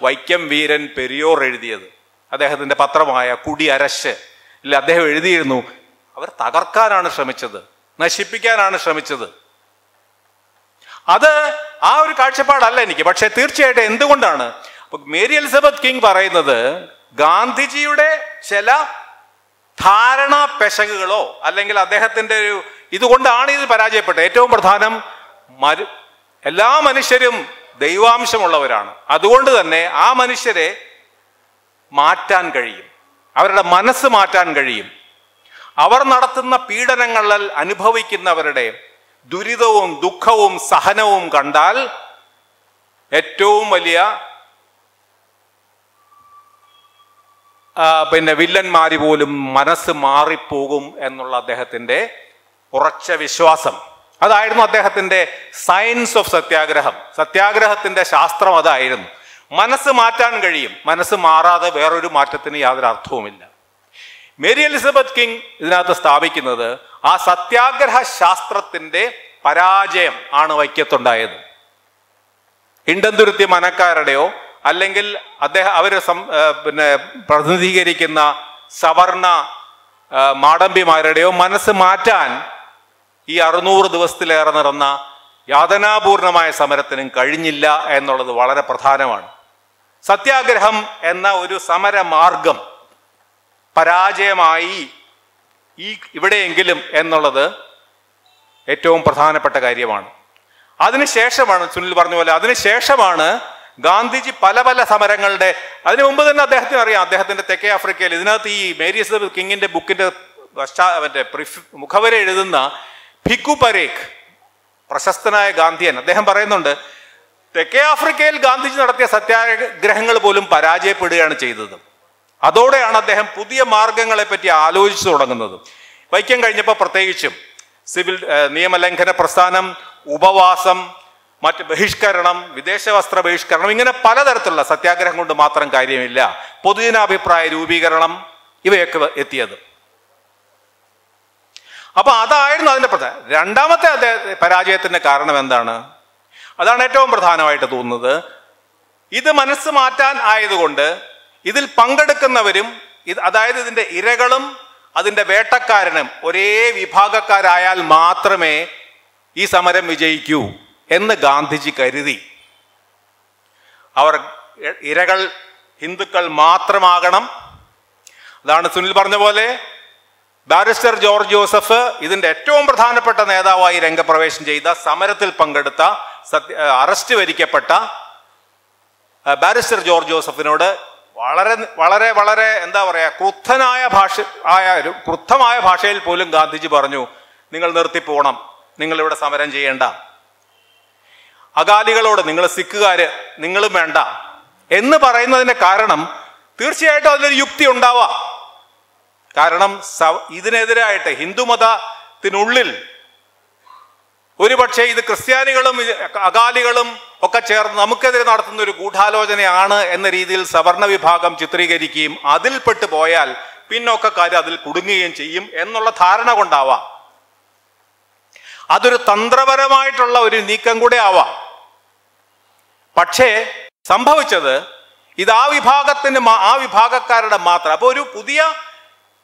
A: വൈക്കം വീരൻ പെരിയോർ എഴുതിയത്. അദ്ദേഹത്തിന്റെ പത്രമായ കുടി അരശ് ഇല്ല അദ്ദേഹം എഴുതിയിരുന്നു അവർ തകർക്കാനാണ് ശ്രമിച്ചത് നശിപ്പിക്കാനാണ് ശ്രമിച്ചത്. അത് ആ ഒരു കാഴ്ചപ്പാടല്ല എനിക്ക്. പക്ഷേ തീർച്ചയായിട്ടും എന്തുകൊണ്ടാണ്? മേരി എലിസബത്ത് കിങ് പറയുന്നത് ഗാന്ധിജിയുടെ ചില ധാരണാ പെശകുകളോ അല്ലെങ്കിൽ അദ്ദേഹത്തിന്റെ ഒരു ഇതുകൊണ്ടാണ് ഇത് പരാജയപ്പെട്ടത്. ഏറ്റവും പ്രധാനം മരു എല്ലാ മനുഷ്യരും ദൈവാംശമുള്ളവരാണ്. അതുകൊണ്ട് തന്നെ ആ മനുഷ്യരെ മാറ്റാൻ കഴിയും. അവരുടെ മനസ്സ് മാറ്റാൻ കഴിയും. അവർ നടത്തുന്ന പീഡനങ്ങളിൽ അനുഭവിക്കുന്നവരുടെ ദുരിതവും ദുഃഖവും സഹനവും കണ്ടാൽ ഏറ്റവും വലിയ പിന്നെ വില്ലന്മാര് പോലും മനസ്സ് മാറിപ്പോകും എന്നുള്ള അദ്ദേഹത്തിന്റെ ഉറച്ച വിശ്വാസം. അതായിരുന്നു അദ്ദേഹത്തിന്റെ സയൻസ് ഓഫ് സത്യാഗ്രഹം. സത്യാഗ്രഹത്തിന്റെ ശാസ്ത്രം അതായിരുന്നു. മനസ്സ് മാറ്റാൻ കഴിയും. മനസ്സ് മാറാതെ വേറൊരു മാറ്റത്തിന് യാതൊരു അർത്ഥവുമില്ല മേരി എലിസബത്ത് കിങ് ഇതിനകത്ത് സ്ഥാപിക്കുന്നത് ആ സത്യാഗ്രഹ ശാസ്ത്രത്തിന്റെ പരാജയം ആണ് വൈക്കത്തുണ്ടായത് ഇണ്ടന്തുരുത്തി മനക്കാരുടെയോ അല്ലെങ്കിൽ അദ്ദേഹം അവർ പിന്നെ പ്രതിനിധീകരിക്കുന്ന സവർണ മാടമ്പിമാരുടെയോ മനസ്സ് മാറ്റാൻ ഈ അറുന്നൂറ് ദിവസത്തിലേറെ നടന്ന യാതനാപൂർണമായ സമരത്തിനും കഴിഞ്ഞില്ല എന്നുള്ളത് വളരെ പ്രധാനമാണ്. സത്യാഗ്രഹം എന്ന ഒരു സമരമാർഗം പരാജയമായി ഈ ഇവിടെയെങ്കിലും എന്നുള്ളത് ഏറ്റവും പ്രധാനപ്പെട്ട കാര്യമാണ്. അതിനുശേഷമാണ് സുനിൽ പറഞ്ഞ പോലെ അതിനുശേഷമാണ് ഗാന്ധിജി പല പല സമരങ്ങളുടെ അതിനു മുമ്പ് തന്നെ അദ്ദേഹത്തിന് അറിയാം അദ്ദേഹത്തിന്റെ തെക്കേ ആഫ്രിക്കയിൽ ഇതിനകത്ത് ഈ മേരി കിങ്ങിന്റെ ബുക്കിന്റെ മറ്റേ മുഖവര എഴുതുന്ന ഭിക്കു പരേഖ് പ്രശസ്തനായ ഗാന്ധിയൻ. അദ്ദേഹം പറയുന്നുണ്ട് തെക്കേ ആഫ്രിക്കയിൽ ഗാന്ധിജി നടത്തിയ സത്യാഗ്രഹങ്ങൾ പോലും പരാജയപ്പെടുകയാണ് ചെയ്തത്. അതോടെയാണ് അദ്ദേഹം പുതിയ മാർഗങ്ങളെ പറ്റി ആലോചിച്ചു തുടങ്ങുന്നത്. വൈക്കം കഴിഞ്ഞപ്പോൾ പ്രത്യേകിച്ചും സിവിൽ നിയമലംഘന പ്രസ്ഥാനം ഉപവാസം മറ്റ് ബഹിഷ്കരണം വിദേശ വസ്ത്ര ബഹിഷ്കരണം ഇങ്ങനെ പലതരത്തിലുള്ള സത്യാഗ്രഹം കൊണ്ട് മാത്രം കാര്യമില്ല. പൊതുജനാഭിപ്രായ രൂപീകരണം ഇവയൊക്കെ എത്തിയത്. അപ്പൊ അതായിരുന്നു അതിന്റെ പ്രധാന രണ്ടാമത്തെ പരാജയത്തിന്റെ കാരണം എന്താണ്? അതാണ് ഏറ്റവും പ്രധാനമായിട്ട് തോന്നുന്നത്. ഇത് മനസ്സ് മാറ്റാൻ ആയതുകൊണ്ട് ഇതിൽ പങ്കെടുക്കുന്നവരും ഇത് അതായത് ഇതിന്റെ ഇരകളും അതിന്റെ വേട്ടക്കാരനും ഒരേ വിഭാഗക്കാരായാൽ മാത്രമേ ഈ സമരം വിജയിക്കൂ എന്ന് ഗാന്ധിജി കരുതി. അവർ ഇരകൾ ഹിന്ദുക്കൾ മാത്രമാകണം. അതാണ് സുനിൽ പറഞ്ഞ പോലെ ബാരിസ്റ്റർ ജോർജ് ജോസഫ് ഇതിന്റെ ഏറ്റവും പ്രധാനപ്പെട്ട നേതാവായി രംഗപ്രവേശം ചെയ്ത സമരത്തിൽ പങ്കെടുത്ത സത്യ അറസ്റ്റ് വരിക്കപ്പെട്ട ബാരിസ്റ്റർ ജോർജ് ജോസഫിനോട് വളരെ വളരെ വളരെ എന്താ പറയാ ക്രുദ്ധനായ ഭാഷ ആയാലും ക്രുദ്ധമായ ഭാഷയിൽ പോലും ഗാന്ധിജി പറഞ്ഞു നിങ്ങൾ നിർത്തിപ്പോണം നിങ്ങൾ ഇവിടെ സമരം ചെയ്യേണ്ട. അകാലികളോട് നിങ്ങൾ സിഖുകാര് നിങ്ങളും വേണ്ട. എന്ന് പറയുന്നതിന്റെ കാരണം തീർച്ചയായിട്ടും അതിലൊരു യുക്തി ഉണ്ടാവാം. കാരണം ഇതിനെതിരായിട്ട് ഹിന്ദുമതത്തിനുള്ളിൽ ഒരുപക്ഷെ ഇത് ക്രിസ്ത്യാനികളും അകാലികളും ഒക്കെ ചേർന്ന് നമുക്കെതിരെ നടത്തുന്ന ഒരു ഗൂഢാലോചനയാണ് എന്ന രീതിയിൽ സവർണ വിഭാഗം ചിത്രീകരിക്കുകയും അതിൽപ്പെട്ടു പോയാൽ പിന്നോക്കക്കാർ അതിൽ കുടുങ്ങുകയും ചെയ്യും എന്നുള്ള ധാരണ കൊണ്ടാവാം. അതൊരു തന്ത്രപരമായിട്ടുള്ള ഒരു നീക്കം കൂടെ ആവാം. പക്ഷേ സംഭവിച്ചത് ഇത് ആ വിഭാഗത്തിന് ആ വിഭാഗക്കാരുടെ മാത്രം. അപ്പോൾ ഒരു പുതിയ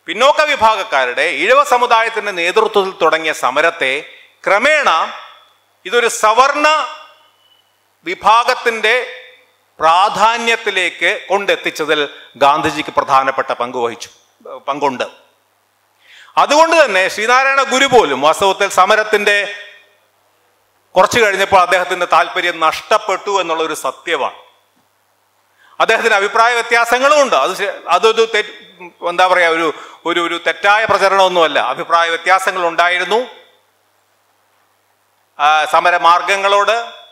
A: പിന്നോക്ക വിഭാഗക്കാരുടെ ഇഴവ സമുദായത്തിന്റെ നേതൃത്വത്തിൽ തുടങ്ങിയ സമരത്തെ ക്രമേണ ഇതൊരു സവർണ വിഭാഗത്തിന്റെ പ്രാധാന്യത്തിലേക്ക് കൊണ്ടെത്തിച്ചതിൽ ഗാന്ധിജിക്ക് പ്രധാനപ്പെട്ട പങ്ക് വഹിച്ചു പങ്കുണ്ട്. അതുകൊണ്ട് തന്നെ ശ്രീനാരായണ ഗുരു പോലും വാസ്തവത്തിൽ സമരത്തിന്റെ കുറച്ച് കഴിഞ്ഞപ്പോൾ അദ്ദേഹത്തിന്റെ താല്പര്യം നഷ്ടപ്പെട്ടു എന്നുള്ള ഒരു സത്യമാണ് അദ്ദേഹത്തിന് അഭിപ്രായ വ്യത്യാസങ്ങളും ഉണ്ട്. അത് അതൊരു എന്താ പറയുക ഒരു ഒരു ഒരു തെറ്റായ പ്രചരണമൊന്നുമല്ല. അഭിപ്രായ വ്യത്യാസങ്ങൾ ഉണ്ടായിരുന്നു. സമരമാർഗങ്ങളോട്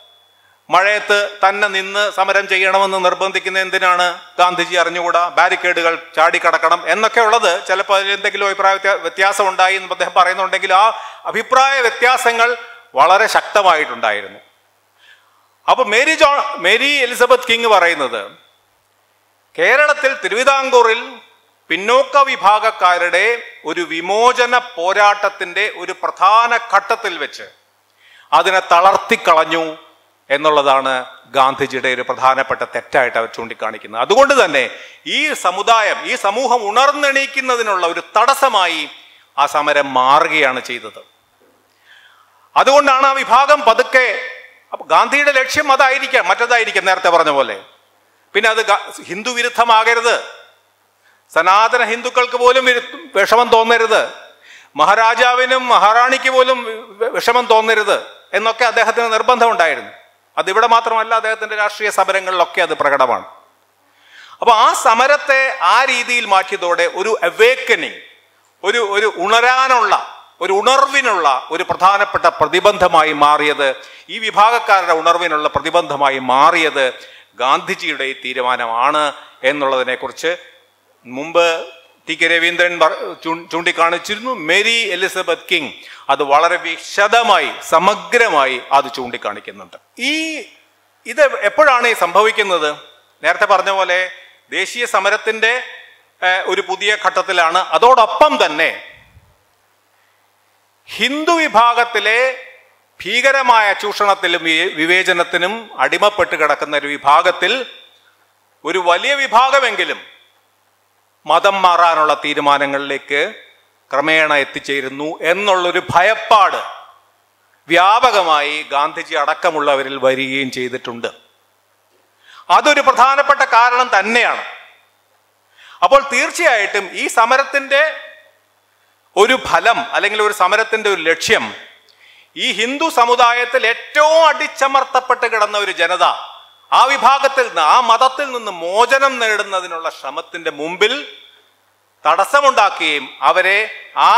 A: മഴയത്ത് തന്നെ നിന്ന് സമരം ചെയ്യണമെന്ന് നിർബന്ധിക്കുന്ന എന്തിനാണ് ഗാന്ധിജി അറിഞ്ഞുകൂടാ? ബാരിക്കേഡുകൾ ചാടിക്കടക്കണം എന്നൊക്കെ ഉള്ളത് ചിലപ്പോൾ അതിൽ എന്തെങ്കിലും അഭിപ്രായ വ്യത്യാ- വ്യത്യാസം ഉണ്ടായി എന്ന് അദ്ദേഹം പറയുന്നുണ്ടെങ്കിൽ ആ അഭിപ്രായ വ്യത്യാസങ്ങൾ വളരെ ശക്തമായിട്ടുണ്ടായിരുന്നു. അപ്പോൾ Mary Jo Mary Elizabeth King പറയുന്നത് കേരളത്തിൽ തിരുവിതാംകൂറിൽ പിന്നോക്ക വിഭാഗക്കാരുടെ ഒരു വിമോചന പോരാട്ടത്തിന്റെ ഒരു പ്രധാന ഘട്ടത്തിൽ വെച്ച് അതിനെ തളർത്തിക്കളഞ്ഞു എന്നുള്ളതാണ് ഗാന്ധിജിയുടെ ഒരു പ്രധാനപ്പെട്ട തെറ്റായിട്ട് അവർ ചൂണ്ടിക്കാണിക്കുന്നത്. അതുകൊണ്ട് തന്നെ ഈ സമുദായം ഈ സമൂഹം ഉണർന്നെണീക്കുന്നതിനുള്ള ഒരു തടസ്സമായി ആ സമരം മാറുകയാണ് ചെയ്തത്. അതുകൊണ്ടാണ് ആ വിഭാഗം പതുക്കെ അപ്പൊ ഗാന്ധിയുടെ ലക്ഷ്യം അതായിരിക്കാം മറ്റതായിരിക്കാം നേരത്തെ പറഞ്ഞ പോലെ. പിന്നെ അത് ഹിന്ദു വിരുദ്ധമാകരുത്. സനാതന ഹിന്ദുക്കൾക്ക് പോലും വിഷമം തോന്നരുത്. മഹാരാജാവിനും മഹാറാണിക്ക് പോലും വിഷമം തോന്നരുത്. എന്നൊക്കെ അദ്ദേഹത്തിന് നിർബന്ധമുണ്ടായിരുന്നു. അതിവിടെ മാത്രമല്ല അദ്ദേഹത്തിന്റെ രാഷ്ട്രീയ സമരങ്ങളിലൊക്കെ അത് പ്രകടമാണ്. അപ്പോൾ ആ സമരത്തെ ആ രീതിയിൽ മാറ്റിയതോടെ ഒരു അവേക്കനിങ് ഒരു ഒരു ഉണരാനുള്ള ഒരു ഉണർവിനുള്ള ഒരു പ്രധാനപ്പെട്ട പ്രതിബന്ധമായി മാറിയത് ഈ വിഭാഗക്കാരുടെ ഉണർവിനുള്ള പ്രതിബന്ധമായി മാറിയത് ഗാന്ധിജിയുടെ തീരുമാനമാണ് എന്നുള്ളതിനെക്കുറിച്ച് മുമ്പ് ടി കെ രവീന്ദ്രൻ ചൂണ്ടിക്കാണിച്ചിരുന്നു. മേരി എലിസബത്ത് കിങ് അത് വളരെ വിശദമായി സമഗ്രമായി അത് ചൂണ്ടിക്കാണിക്കുന്നുണ്ട്. ഈ ഇത് എപ്പോഴാണ് ഈ സംഭവിക്കുന്നത്? നേരത്തെ പറഞ്ഞ പോലെ ദേശീയ സമരത്തിന്റെ ഒരു പുതിയ ഘട്ടത്തിലാണ്. അതോടൊപ്പം തന്നെ ഹിന്ദു വിഭാഗത്തിലെ ഭീകരമായ ചൂഷണത്തിലും വിവേചനത്തിനും അടിമപ്പെട്ട് കിടക്കുന്ന ഒരു വിഭാഗത്തിൽ ഒരു വലിയ വിഭാഗമെങ്കിലും മതം മാറാനുള്ള തീരുമാനങ്ങളിലേക്ക് ക്രമേണ എത്തിച്ചേരുന്നു എന്നുള്ളൊരു ഭയപ്പാട് വ്യാപകമായി ഗാന്ധിജി അടക്കമുള്ളവരിൽ വരികയും ചെയ്തിട്ടുണ്ട്. അതൊരു പ്രധാനപ്പെട്ട കാരണം തന്നെയാണ്. അപ്പോൾ തീർച്ചയായിട്ടും ഈ സമരത്തിന്റെ ഒരു ഫലം അല്ലെങ്കിൽ ഒരു സമരത്തിന്റെ ഒരു ലക്ഷ്യം ഈ ഹിന്ദു സമുദായത്തിൽ ഏറ്റവും അടിച്ചമർത്തപ്പെട്ട് കിടന്ന ഒരു ജനത ആ വിഭാഗത്തിൽ നിന്ന് ആ മതത്തിൽ നിന്ന് മോചനം നേടുന്നതിനുള്ള ശ്രമത്തിന്റെ മുമ്പിൽ തടസ്സമുണ്ടാക്കുകയും അവരെ ആ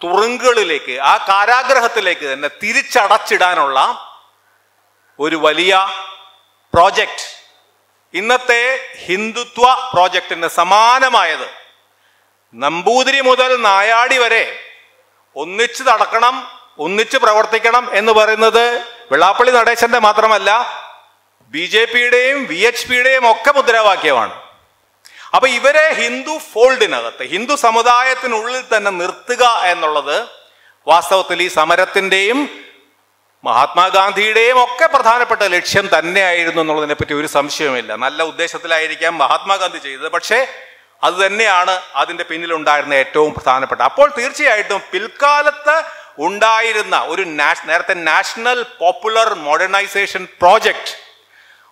A: തുറുങ്കുകളിലേക്ക് ആ കാരാഗ്രഹത്തിലേക്ക് തന്നെ തിരിച്ചടച്ചിടാനുള്ള ഒരു വലിയ പ്രോജക്റ്റ്. ഇന്നത്തെ ഹിന്ദുത്വ പ്രോജക്റ്റിന് സമാനമായത് നമ്പൂതിരി മുതൽ നായാടി വരെ ഒന്നിച്ച് നടക്കണം ഒന്നിച്ച് പ്രവർത്തിക്കണം എന്ന് പറയുന്നത് വെള്ളാപ്പള്ളി നടേശന്റെ മാത്രമല്ല ബി ജെ പിയുടെയും വി എച്ച് പിയുടെയും ഒക്കെ മുദ്രാവാക്യമാണ്. അപ്പൊ ഇവരെ ഹിന്ദു ഫോൾഡിനകത്ത് ഹിന്ദു സമുദായത്തിനുള്ളിൽ തന്നെ നിർത്തുക എന്നുള്ളത് വാസ്തവത്തിൽ ഈ സമരത്തിന്റെയും മഹാത്മാഗാന്ധിയുടെയും ഒക്കെ പ്രധാനപ്പെട്ട ലക്ഷ്യം തന്നെയായിരുന്നു എന്നുള്ളതിനെ പറ്റി ഒരു സംശയവുമില്ല. നല്ല ഉദ്ദേശത്തിലായിരിക്കാം മഹാത്മാഗാന്ധി ചെയ്തത്. പക്ഷേ അത് തന്നെയാണ് അതിന്റെ പിന്നിലുണ്ടായിരുന്ന ഏറ്റവും പ്രധാനപ്പെട്ട. അപ്പോൾ തീർച്ചയായിട്ടും പിൽക്കാലത്ത് ഉണ്ടായിരുന്ന ഒരു നേരത്തെ നാഷണൽ പോപ്പുലർ മോഡേണൈസേഷൻ പ്രോജക്റ്റ്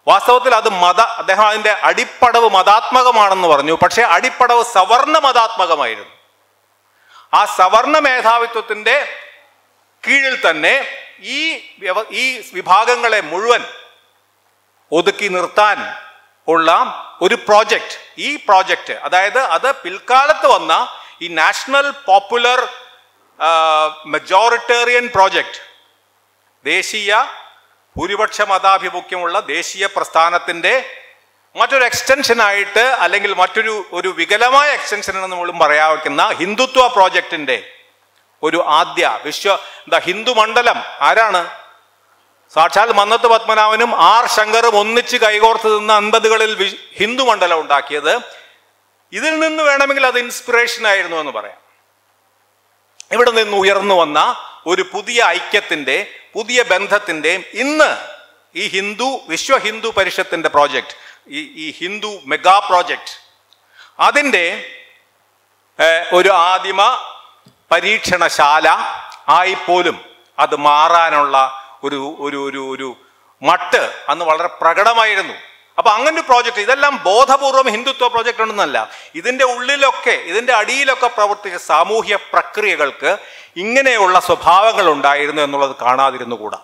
A: വാസ്തവത്തിൽ അത് മത അദ്ദേഹം അതിന്റെ അടിപ്പടവ് മതാത്മകമാണെന്ന് പറഞ്ഞു. പക്ഷേ അടിപ്പടവ് സവർണ മതാത്മകമായിരുന്നു. ആ സവർണ മേധാവിത്വത്തിന്റെ കീഴിൽ തന്നെ ഈ ഈ വിഭാഗങ്ങളെ മുഴുവൻ ഒതുക്കി നിർത്താൻ ഉള്ള ഒരു പ്രോജക്റ്റ് ഈ പ്രോജക്റ്റ് അതായത് അത് പിൽക്കാലത്ത് വന്ന ഈ നാഷണൽ പോപ്പുലർ മെജോറിറ്റേറിയൻ പ്രോജക്റ്റ് ദേശീയ ഭൂരിപക്ഷ മതാഭിമുഖ്യമുള്ള ദേശീയ പ്രസ്ഥാനത്തിന്റെ മറ്റൊരു എക്സ്റ്റൻഷനായിട്ട് അല്ലെങ്കിൽ മറ്റൊരു ഒരു വികലമായ എക്സ്റ്റൻഷൻ എന്ന് നമ്മളും പറയാവുന്ന ഹിന്ദുത്വ പ്രോജക്റ്റിന്റെ ഒരു ആദ്യ വിശ്വ ദ ഹിന്ദു മണ്ഡലം ആരാണ്? സാക്ഷാൽ മന്നത്ത് പത്മനാഭനും ആർ ശങ്കറും ഒന്നിച്ച് കൈകോർത്ത് നിന്ന് അൻപതുകളിൽ ഹിന്ദു മണ്ഡലം ഉണ്ടാക്കിയത്. ഇതിൽ നിന്ന് വേണമെങ്കിൽ അത് ഇൻസ്പിറേഷൻ ആയിരുന്നു എന്ന് പറയാം. ഇവിടെ നിന്ന് ഉയർന്നു വന്ന ഒരു പുതിയ ഐക്യത്തിന്റെ പുതിയ ബന്ധത്തിന്റെ ഇന്ന് ഈ ഹിന്ദു വിശ്വ ഹിന്ദു പരിഷത്തിന്റെ പ്രോജക്റ്റ് ഈ ഈ ഹിന്ദു മെഗാ പ്രോജക്റ്റ് അതിന്റെ ഒരു ആദിമ പരീക്ഷണശാല ആയിപ്പോലും അത് മാറാനുള്ള ഒരു ഒരു ഒരു ഒരു മട്ട് അന്ന് വളരെ പ്രകടമായിരുന്നു. അപ്പൊ അങ്ങനെ ഒരു പ്രോജക്റ്റ് ഇതെല്ലാം ബോധപൂർവം ഹിന്ദുത്വ പ്രോജക്റ്റ് ഉണ്ടെന്നല്ല. ഇതിന്റെ ഉള്ളിലൊക്കെ ഇതിന്റെ അടിയിലൊക്കെ പ്രവർത്തിച്ച സാമൂഹ്യ പ്രക്രിയകൾക്ക് ഇങ്ങനെയുള്ള സ്വഭാവങ്ങൾ ഉണ്ടായിരുന്നു എന്നുള്ളത് കാണാതിരുന്നുകൂടാ.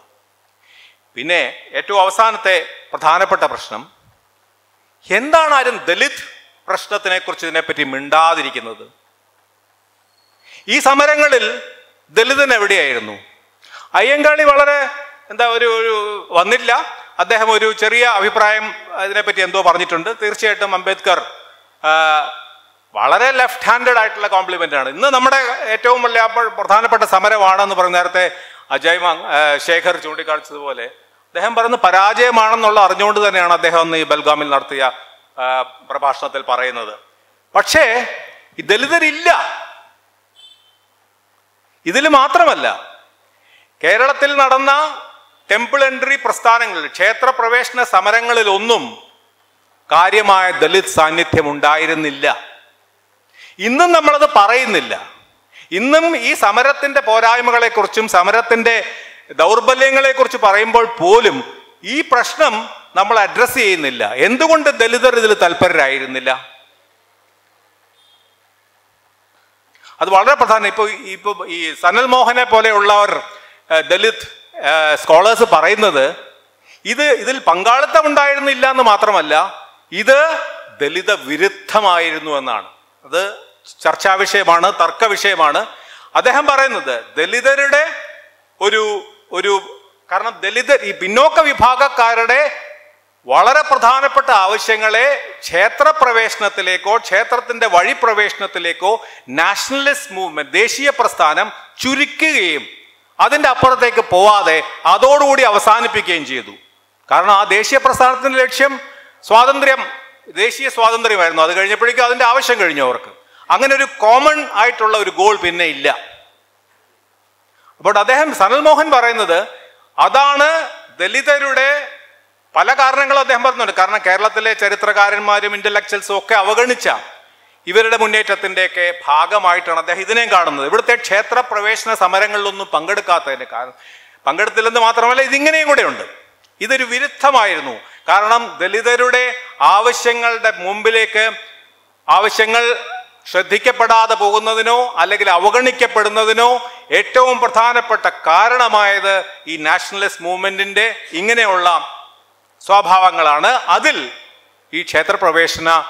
A: പിന്നെ ഏറ്റവും അവസാനത്തെ പ്രധാനപ്പെട്ട പ്രശ്നം എന്താണ് ആരും ദലിത് പ്രശ്നത്തിനെ കുറിച്ച് ഇതിനെപ്പറ്റി മിണ്ടാതിരിക്കുന്നത്? ഈ സമരങ്ങളിൽ ദലിതൻ എവിടെയായിരുന്നു? അയ്യങ്കാളി വളരെ എന്താ ഒരു വന്നില്ല. അദ്ദേഹം ഒരു ചെറിയ അഭിപ്രായം അതിനെപ്പറ്റി എന്തോ പറഞ്ഞിട്ടുണ്ട്. തീർച്ചയായിട്ടും അംബേദ്കർ വളരെ ലെഫ്റ്റ് ഹാൻഡഡ് ആയിട്ടുള്ള കോംപ്ലിമെന്റ് ആണ്. ഇന്ന് നമ്മുടെ ഏറ്റവും വലിയ പ്രധാനപ്പെട്ട സമരമാണെന്ന് പറഞ്ഞ നേരത്തെ അജയ് ശേഖർ ചൂണ്ടിക്കാണിച്ചതുപോലെ അദ്ദേഹം പറയുന്നത് പരാജയമാണെന്നുള്ള അറിഞ്ഞുകൊണ്ട് തന്നെയാണ് അദ്ദേഹം അന്ന് ഈ ബൽഗാമിൽ നടത്തിയ പ്രഭാഷണത്തിൽ പറയുന്നത്. പക്ഷേ ദലിതരില്ല. ഇതിൽ മാത്രമല്ല കേരളത്തിൽ നടന്ന ടെമ്പിൾ എൻട്രി പ്രസ്ഥാനങ്ങളിൽ ക്ഷേത്രപ്രവേശന സമരങ്ങളിലൊന്നും കാര്യമായ ദളിത് സാന്നിധ്യം ഉണ്ടായിരുന്നില്ല ഇന്നും നമ്മളത് പറയുന്നില്ല. ഇന്നും ഈ സമരത്തിന്റെ പോരായ്മകളെക്കുറിച്ചും സമരത്തിന്റെ ദൗർബല്യങ്ങളെക്കുറിച്ച് പറയുമ്പോൾ പോലും ഈ പ്രശ്നം നമ്മൾ അഡ്രസ്സ് ചെയ്യുന്നില്ല. എന്തുകൊണ്ട് ദലിതർ ഇതിൽ തൽപരരായിരുന്നില്ല? അത് വളരെ പ്രധാനം. ഇപ്പോൾ ഇപ്പൊ ഈ സനൽ മോഹനെ പോലെയുള്ളവർ ദലിത് സ്കോളേഴ്സ് പറയുന്നത് ഇത് ഇതിൽ പങ്കാളിത്തം ഉണ്ടായിരുന്നില്ല എന്ന് മാത്രമല്ല ഇത് ദലിത വിരുദ്ധമായിരുന്നു എന്നാണ്. അത് ചർച്ചാ വിഷയമാണ് തർക്ക വിഷയമാണ്. അദ്ദേഹം പറയുന്നത് ദലിതരുടെ ഒരു ഒരു കാരണം ദലിതർ ഈ പിന്നോക്ക വിഭാഗക്കാരുടെ വളരെ പ്രധാനപ്പെട്ട ആവശ്യങ്ങളെ ക്ഷേത്രപ്രവേശനത്തിലേക്കോ ക്ഷേത്രത്തിന്റെ വഴി പ്രവേശനത്തിലേക്കോ നാഷണലിസ്റ്റ് മൂവ്മെന്റ് ദേശീയ പ്രസ്ഥാനം ചുരുക്കുകയും അതിന്റെ അപ്പുറത്തേക്ക് പോവാതെ അതോടുകൂടി അവസാനിപ്പിക്കുകയും ചെയ്തു. കാരണം ആ ദേശീയ പ്രസ്ഥാനത്തിന്റെ ലക്ഷ്യം സ്വാതന്ത്ര്യം ദേശീയ സ്വാതന്ത്ര്യമായിരുന്നു. അത് കഴിഞ്ഞപ്പോഴേക്കും അതിന്റെ ആവശ്യം കഴിഞ്ഞു അവർക്ക്. അങ്ങനെ ഒരു കോമൺ ആയിട്ടുള്ള ഒരു ഗോൾ പിന്നെ ഇല്ല. അപ്പോൾ അദ്ദേഹം സനൽ മോഹൻ പറയുന്നത് അതാണ് ദലിതരുടെ പല കാരണങ്ങളും അദ്ദേഹം പറഞ്ഞുണ്ട് കാരണം കേരളത്തിലെ ചരിത്രകാരന്മാരും ഇന്റലക്ച്വൽസും ഒക്കെ അവഗണിച്ച ഇവരുടെ മുന്നേറ്റത്തിന്റെയൊക്കെ ഭാഗമായിട്ടാണ് അദ്ദേഹം ഇതിനെയും കാണുന്നത്. ഇവിടുത്തെ ക്ഷേത്ര പ്രവേശന സമരങ്ങളിലൊന്നും പങ്കെടുക്കാത്തതിന്റെ കാരണം പങ്കെടുത്തില്ലെന്ന് മാത്രമല്ല ഇതിങ്ങനെയും കൂടെ ഉണ്ട്. ഇതൊരു വിരുദ്ധമായിരുന്നു. കാരണം ദലിതരുടെ ആവശ്യങ്ങളുടെ മുമ്പിലേക്ക് ആവശ്യങ്ങൾ ശ്രദ്ധിക്കപ്പെടാതെ പോകുന്നതിനോ അല്ലെങ്കിൽ അവഗണിക്കപ്പെടുന്നതിനോ ഏറ്റവും പ്രധാനപ്പെട്ട കാരണമായത് ഈ നാഷണലിസ്റ്റ് മൂവ്മെന്റിന്റെ ഇങ്ങനെയുള്ള സ്വഭാവങ്ങളാണ്. അതിൽ ഈ ക്ഷേത്രപ്രവേശന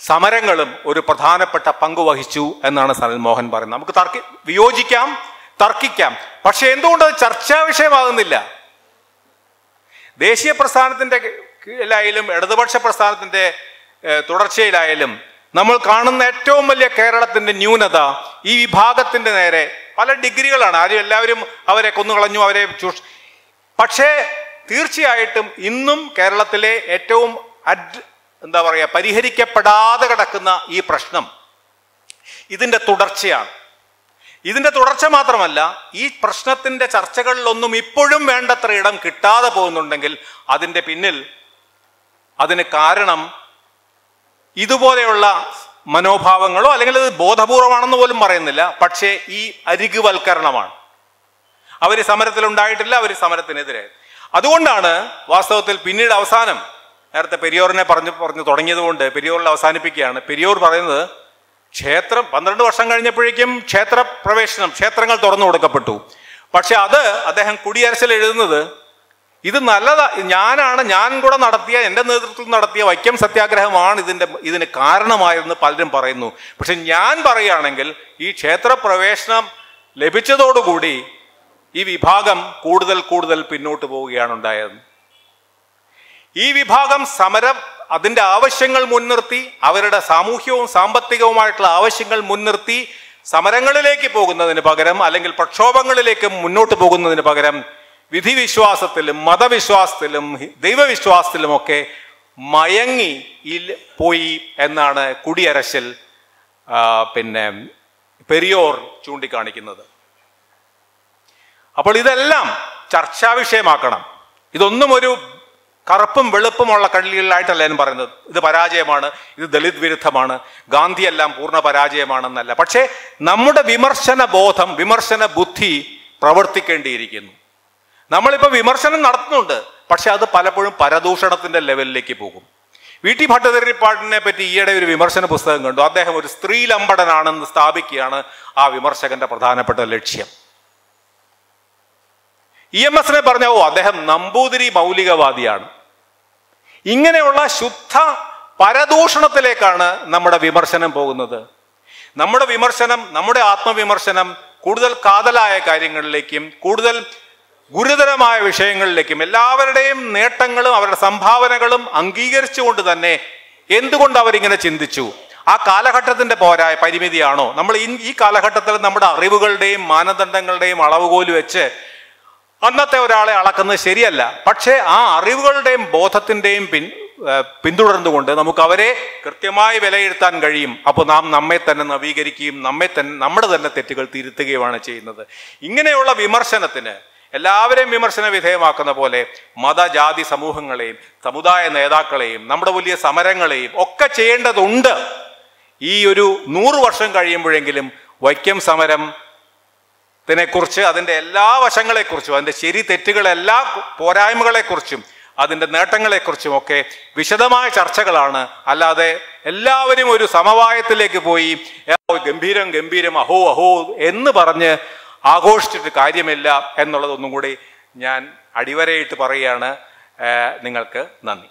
A: സമരങ്ങളും ഒരു പ്രധാനപ്പെട്ട പങ്ക് വഹിച്ചു എന്നാണ് സനൽ മോഹൻ പറയുന്നത്. നമുക്ക് തർക്കി വിയോജിക്കാം തർക്കിക്കാം. പക്ഷെ എന്തുകൊണ്ട് അത് ചർച്ചാ വിഷയമാകുന്നില്ല? ദേശീയ പ്രസ്ഥാനത്തിന്റെ കീഴിലായാലും ഇടതുപക്ഷ പ്രസ്ഥാനത്തിന്റെ തുടർച്ചയിലായാലും നമ്മൾ കാണുന്ന ഏറ്റവും വലിയ കേരളത്തിന്റെ ന്യൂനത ഈ വിഭാഗത്തിന്റെ നേരെ പല ഡിഗ്രികളാണ്. ആരും എല്ലാവരും അവരെ കൊന്നുകളഞ്ഞു അവരെ ചൂഷ് പക്ഷേ തീർച്ചയായിട്ടും ഇന്നും കേരളത്തിലെ ഏറ്റവും അഡ് എന്താ പറയുക പരിഹരിക്കപ്പെടാതെ കിടക്കുന്ന ഈ പ്രശ്നം ഇതിന്റെ തുടർച്ചയാണ്. ഇതിന്റെ തുടർച്ച മാത്രമല്ല ഈ പ്രശ്നത്തിന്റെ ചർച്ചകളിലൊന്നും ഇപ്പോഴും വേണ്ടത്ര ഇടം കിട്ടാതെ പോകുന്നുണ്ടെങ്കിൽ അതിന്റെ പിന്നിൽ അതിന് കാരണം ഇതുപോലെയുള്ള മനോഭാവങ്ങളോ അല്ലെങ്കിൽ അത് ബോധപൂർവമാണെന്ന് പോലും പറയുന്നില്ല. പക്ഷേ ഈ അരികുവൽക്കരണമാണ്. അവർ സമരത്തിലുണ്ടായിട്ടില്ല അവർ സമരത്തിനെതിരെ അതുകൊണ്ടാണ് വാസ്തവത്തിൽ പിന്നീട് അവസാനം നേരത്തെ പെരിയോറിനെ പറഞ്ഞു പറഞ്ഞു തുടങ്ങിയതുകൊണ്ട് പെരിയോറിൽ അവസാനിപ്പിക്കുകയാണ്. പെരിയോർ പറയുന്നത് ക്ഷേത്രം പന്ത്രണ്ട് വർഷം കഴിഞ്ഞപ്പോഴേക്കും ക്ഷേത്ര പ്രവേശനം ക്ഷേത്രങ്ങൾ തുറന്നു കൊടുക്കപ്പെട്ടു. പക്ഷെ അത് അദ്ദേഹം കുടിയരശൽ എഴുതുന്നത് ഇത് നല്ലതാ ഞാനാണ് ഞാൻ കൂടെ നടത്തിയ എന്റെ നേതൃത്വത്തിൽ നടത്തിയ വൈക്കം സത്യാഗ്രഹമാണ് ഇതിന്റെ ഇതിന് കാരണമായെന്ന് പലരും പറയുന്നു. പക്ഷെ ഞാൻ പറയുകയാണെങ്കിൽ ഈ ക്ഷേത്ര പ്രവേശനം ലഭിച്ചതോടുകൂടി ഈ വിഭാഗം കൂടുതൽ കൂടുതൽ പിന്നോട്ട് പോവുകയാണ് ഉണ്ടായത്. ഈ വിഭാഗം സമരം അതിന്റെ ആവശ്യങ്ങൾ മുൻനിർത്തി അവരുടെ സാമൂഹ്യവും സാമ്പത്തികവുമായിട്ടുള്ള ആവശ്യങ്ങൾ മുൻനിർത്തി സമരങ്ങളിലേക്ക് പോകുന്നതിന് പകരം അല്ലെങ്കിൽ പ്രക്ഷോഭങ്ങളിലേക്ക് മുന്നോട്ട് പോകുന്നതിന് പകരം വിധിവിശ്വാസത്തിലും മതവിശ്വാസത്തിലും ദൈവവിശ്വാസത്തിലുമൊക്കെ മയങ്ങി പോയി എന്നാണ് കുടിയരശിൽ പിന്നെ പെരിയോർ ചൂണ്ടിക്കാണിക്കുന്നത്. അപ്പോൾ ഇതെല്ലാം ചർച്ചാ വിഷയമാക്കണം ഇതൊന്നും ഒരു കറുപ്പും വെളുപ്പുമുള്ള കള്ളികളിലായിട്ടല്ല ഞാൻ പറയുന്നത്. ഇത് പരാജയമാണ്. ഇത് ദളിത് വിരുദ്ധമാണ്. ഗാന്ധിയെല്ലാം പൂർണ പരാജയമാണെന്നല്ല. പക്ഷേ നമ്മുടെ വിമർശന ബോധം വിമർശന ബുദ്ധി പ്രവർത്തിക്കേണ്ടിയിരിക്കുന്നു. നമ്മളിപ്പോൾ വിമർശനം നടത്തുന്നുണ്ട്. പക്ഷെ അത് പലപ്പോഴും പരദൂഷണത്തിന്റെ ലെവലിലേക്ക് പോകും. വി. ടി. ഭട്ടതിരിപ്പാടിനെ പറ്റി ഈയിടെ ഒരു വിമർശന പുസ്തകം കണ്ടു. അദ്ദേഹം ഒരു സ്ത്രീ ലംബടനാണെന്ന് സ്ഥാപിക്കുകയാണ് ആ വിമർശകന്റെ പ്രധാനപ്പെട്ട ലക്ഷ്യം. ഇ എം എസിനെ പറഞ്ഞ ഓ അദ്ദേഹം നമ്പൂതിരി മൗലികവാദിയാണ്. ഇങ്ങനെയുള്ള ശുദ്ധ പരദൂഷണത്തിലേക്കാണ് നമ്മുടെ വിമർശനം പോകുന്നത്. നമ്മുടെ വിമർശനം നമ്മുടെ ആത്മവിമർശനം കൂടുതൽ കാതലായ കാര്യങ്ങളിലേക്കും കൂടുതൽ ഗുരുതരമായ വിഷയങ്ങളിലേക്കും എല്ലാവരുടെയും നേട്ടങ്ങളും അവരുടെ സംഭാവനകളും അംഗീകരിച്ചുകൊണ്ട് തന്നെ എന്തുകൊണ്ട് അവരിങ്ങനെ ചിന്തിച്ചു? ആ കാലഘട്ടത്തിന്റെ പോരായ പരിമിതിയാണോ? നമ്മൾ ഈ- കാലഘട്ടത്തിൽ നമ്മുടെ അറിവുകളുടെയും മാനദണ്ഡങ്ങളുടെയും അളവുകോൽ വെച്ച് അന്നത്തെ ഒരാളെ അളക്കുന്നത് ശരിയല്ല. പക്ഷേ ആ അറിവുകളുടെയും ബോധത്തിന്റെയും പിൻ പിന്തുടർന്നുകൊണ്ട് നമുക്ക് അവരെ കൃത്യമായി വിലയിരുത്താൻ കഴിയും. അപ്പോൾ നാം നമ്മെ തന്നെ നവീകരിക്കുകയും നമ്മെ തന്നെ നമ്മുടെ തന്നെ തെറ്റുകൾ തിരുത്തുകയുമാണ് ചെയ്യുന്നത്. ഇങ്ങനെയുള്ള വിമർശനത്തിന് എല്ലാവരെയും വിമർശന വിധേയമാക്കുന്ന പോലെ മതജാതി സമൂഹങ്ങളെയും സമുദായ നേതാക്കളെയും നമ്മുടെ വലിയ സമരങ്ങളെയും ഒക്കെ ചെയ്യേണ്ടതുണ്ട്. ഈ ഒരു നൂറ് വർഷം കഴിയുമ്പോഴെങ്കിലും വൈക്കം സമരം ത്തിനെക്കുറിച്ച് അതിന്റെ എല്ലാ വശങ്ങളെക്കുറിച്ചും അതിന്റെ ശരി തെറ്റുകളെല്ലാ പോരായ്മകളെക്കുറിച്ചും അതിന്റെ നേട്ടങ്ങളെക്കുറിച്ചും ഒക്കെ വിശദമായ ചർച്ചകളാണ്. അല്ലാതെ എല്ലാവരും ഒരു സമവായത്തിലേക്ക് പോയി "ഏ, ഗംഭീരം ഗംഭീരം അഹോ അഹോ എന്ന് പറഞ്ഞ് ആഘോഷിച്ചിട്ട് കാര്യമില്ല എന്നുള്ളതൊന്നും കൂടി ഞാൻ അടിവരയിട്ട് പറയുകയാണ്. നിങ്ങൾക്ക് നന്ദി.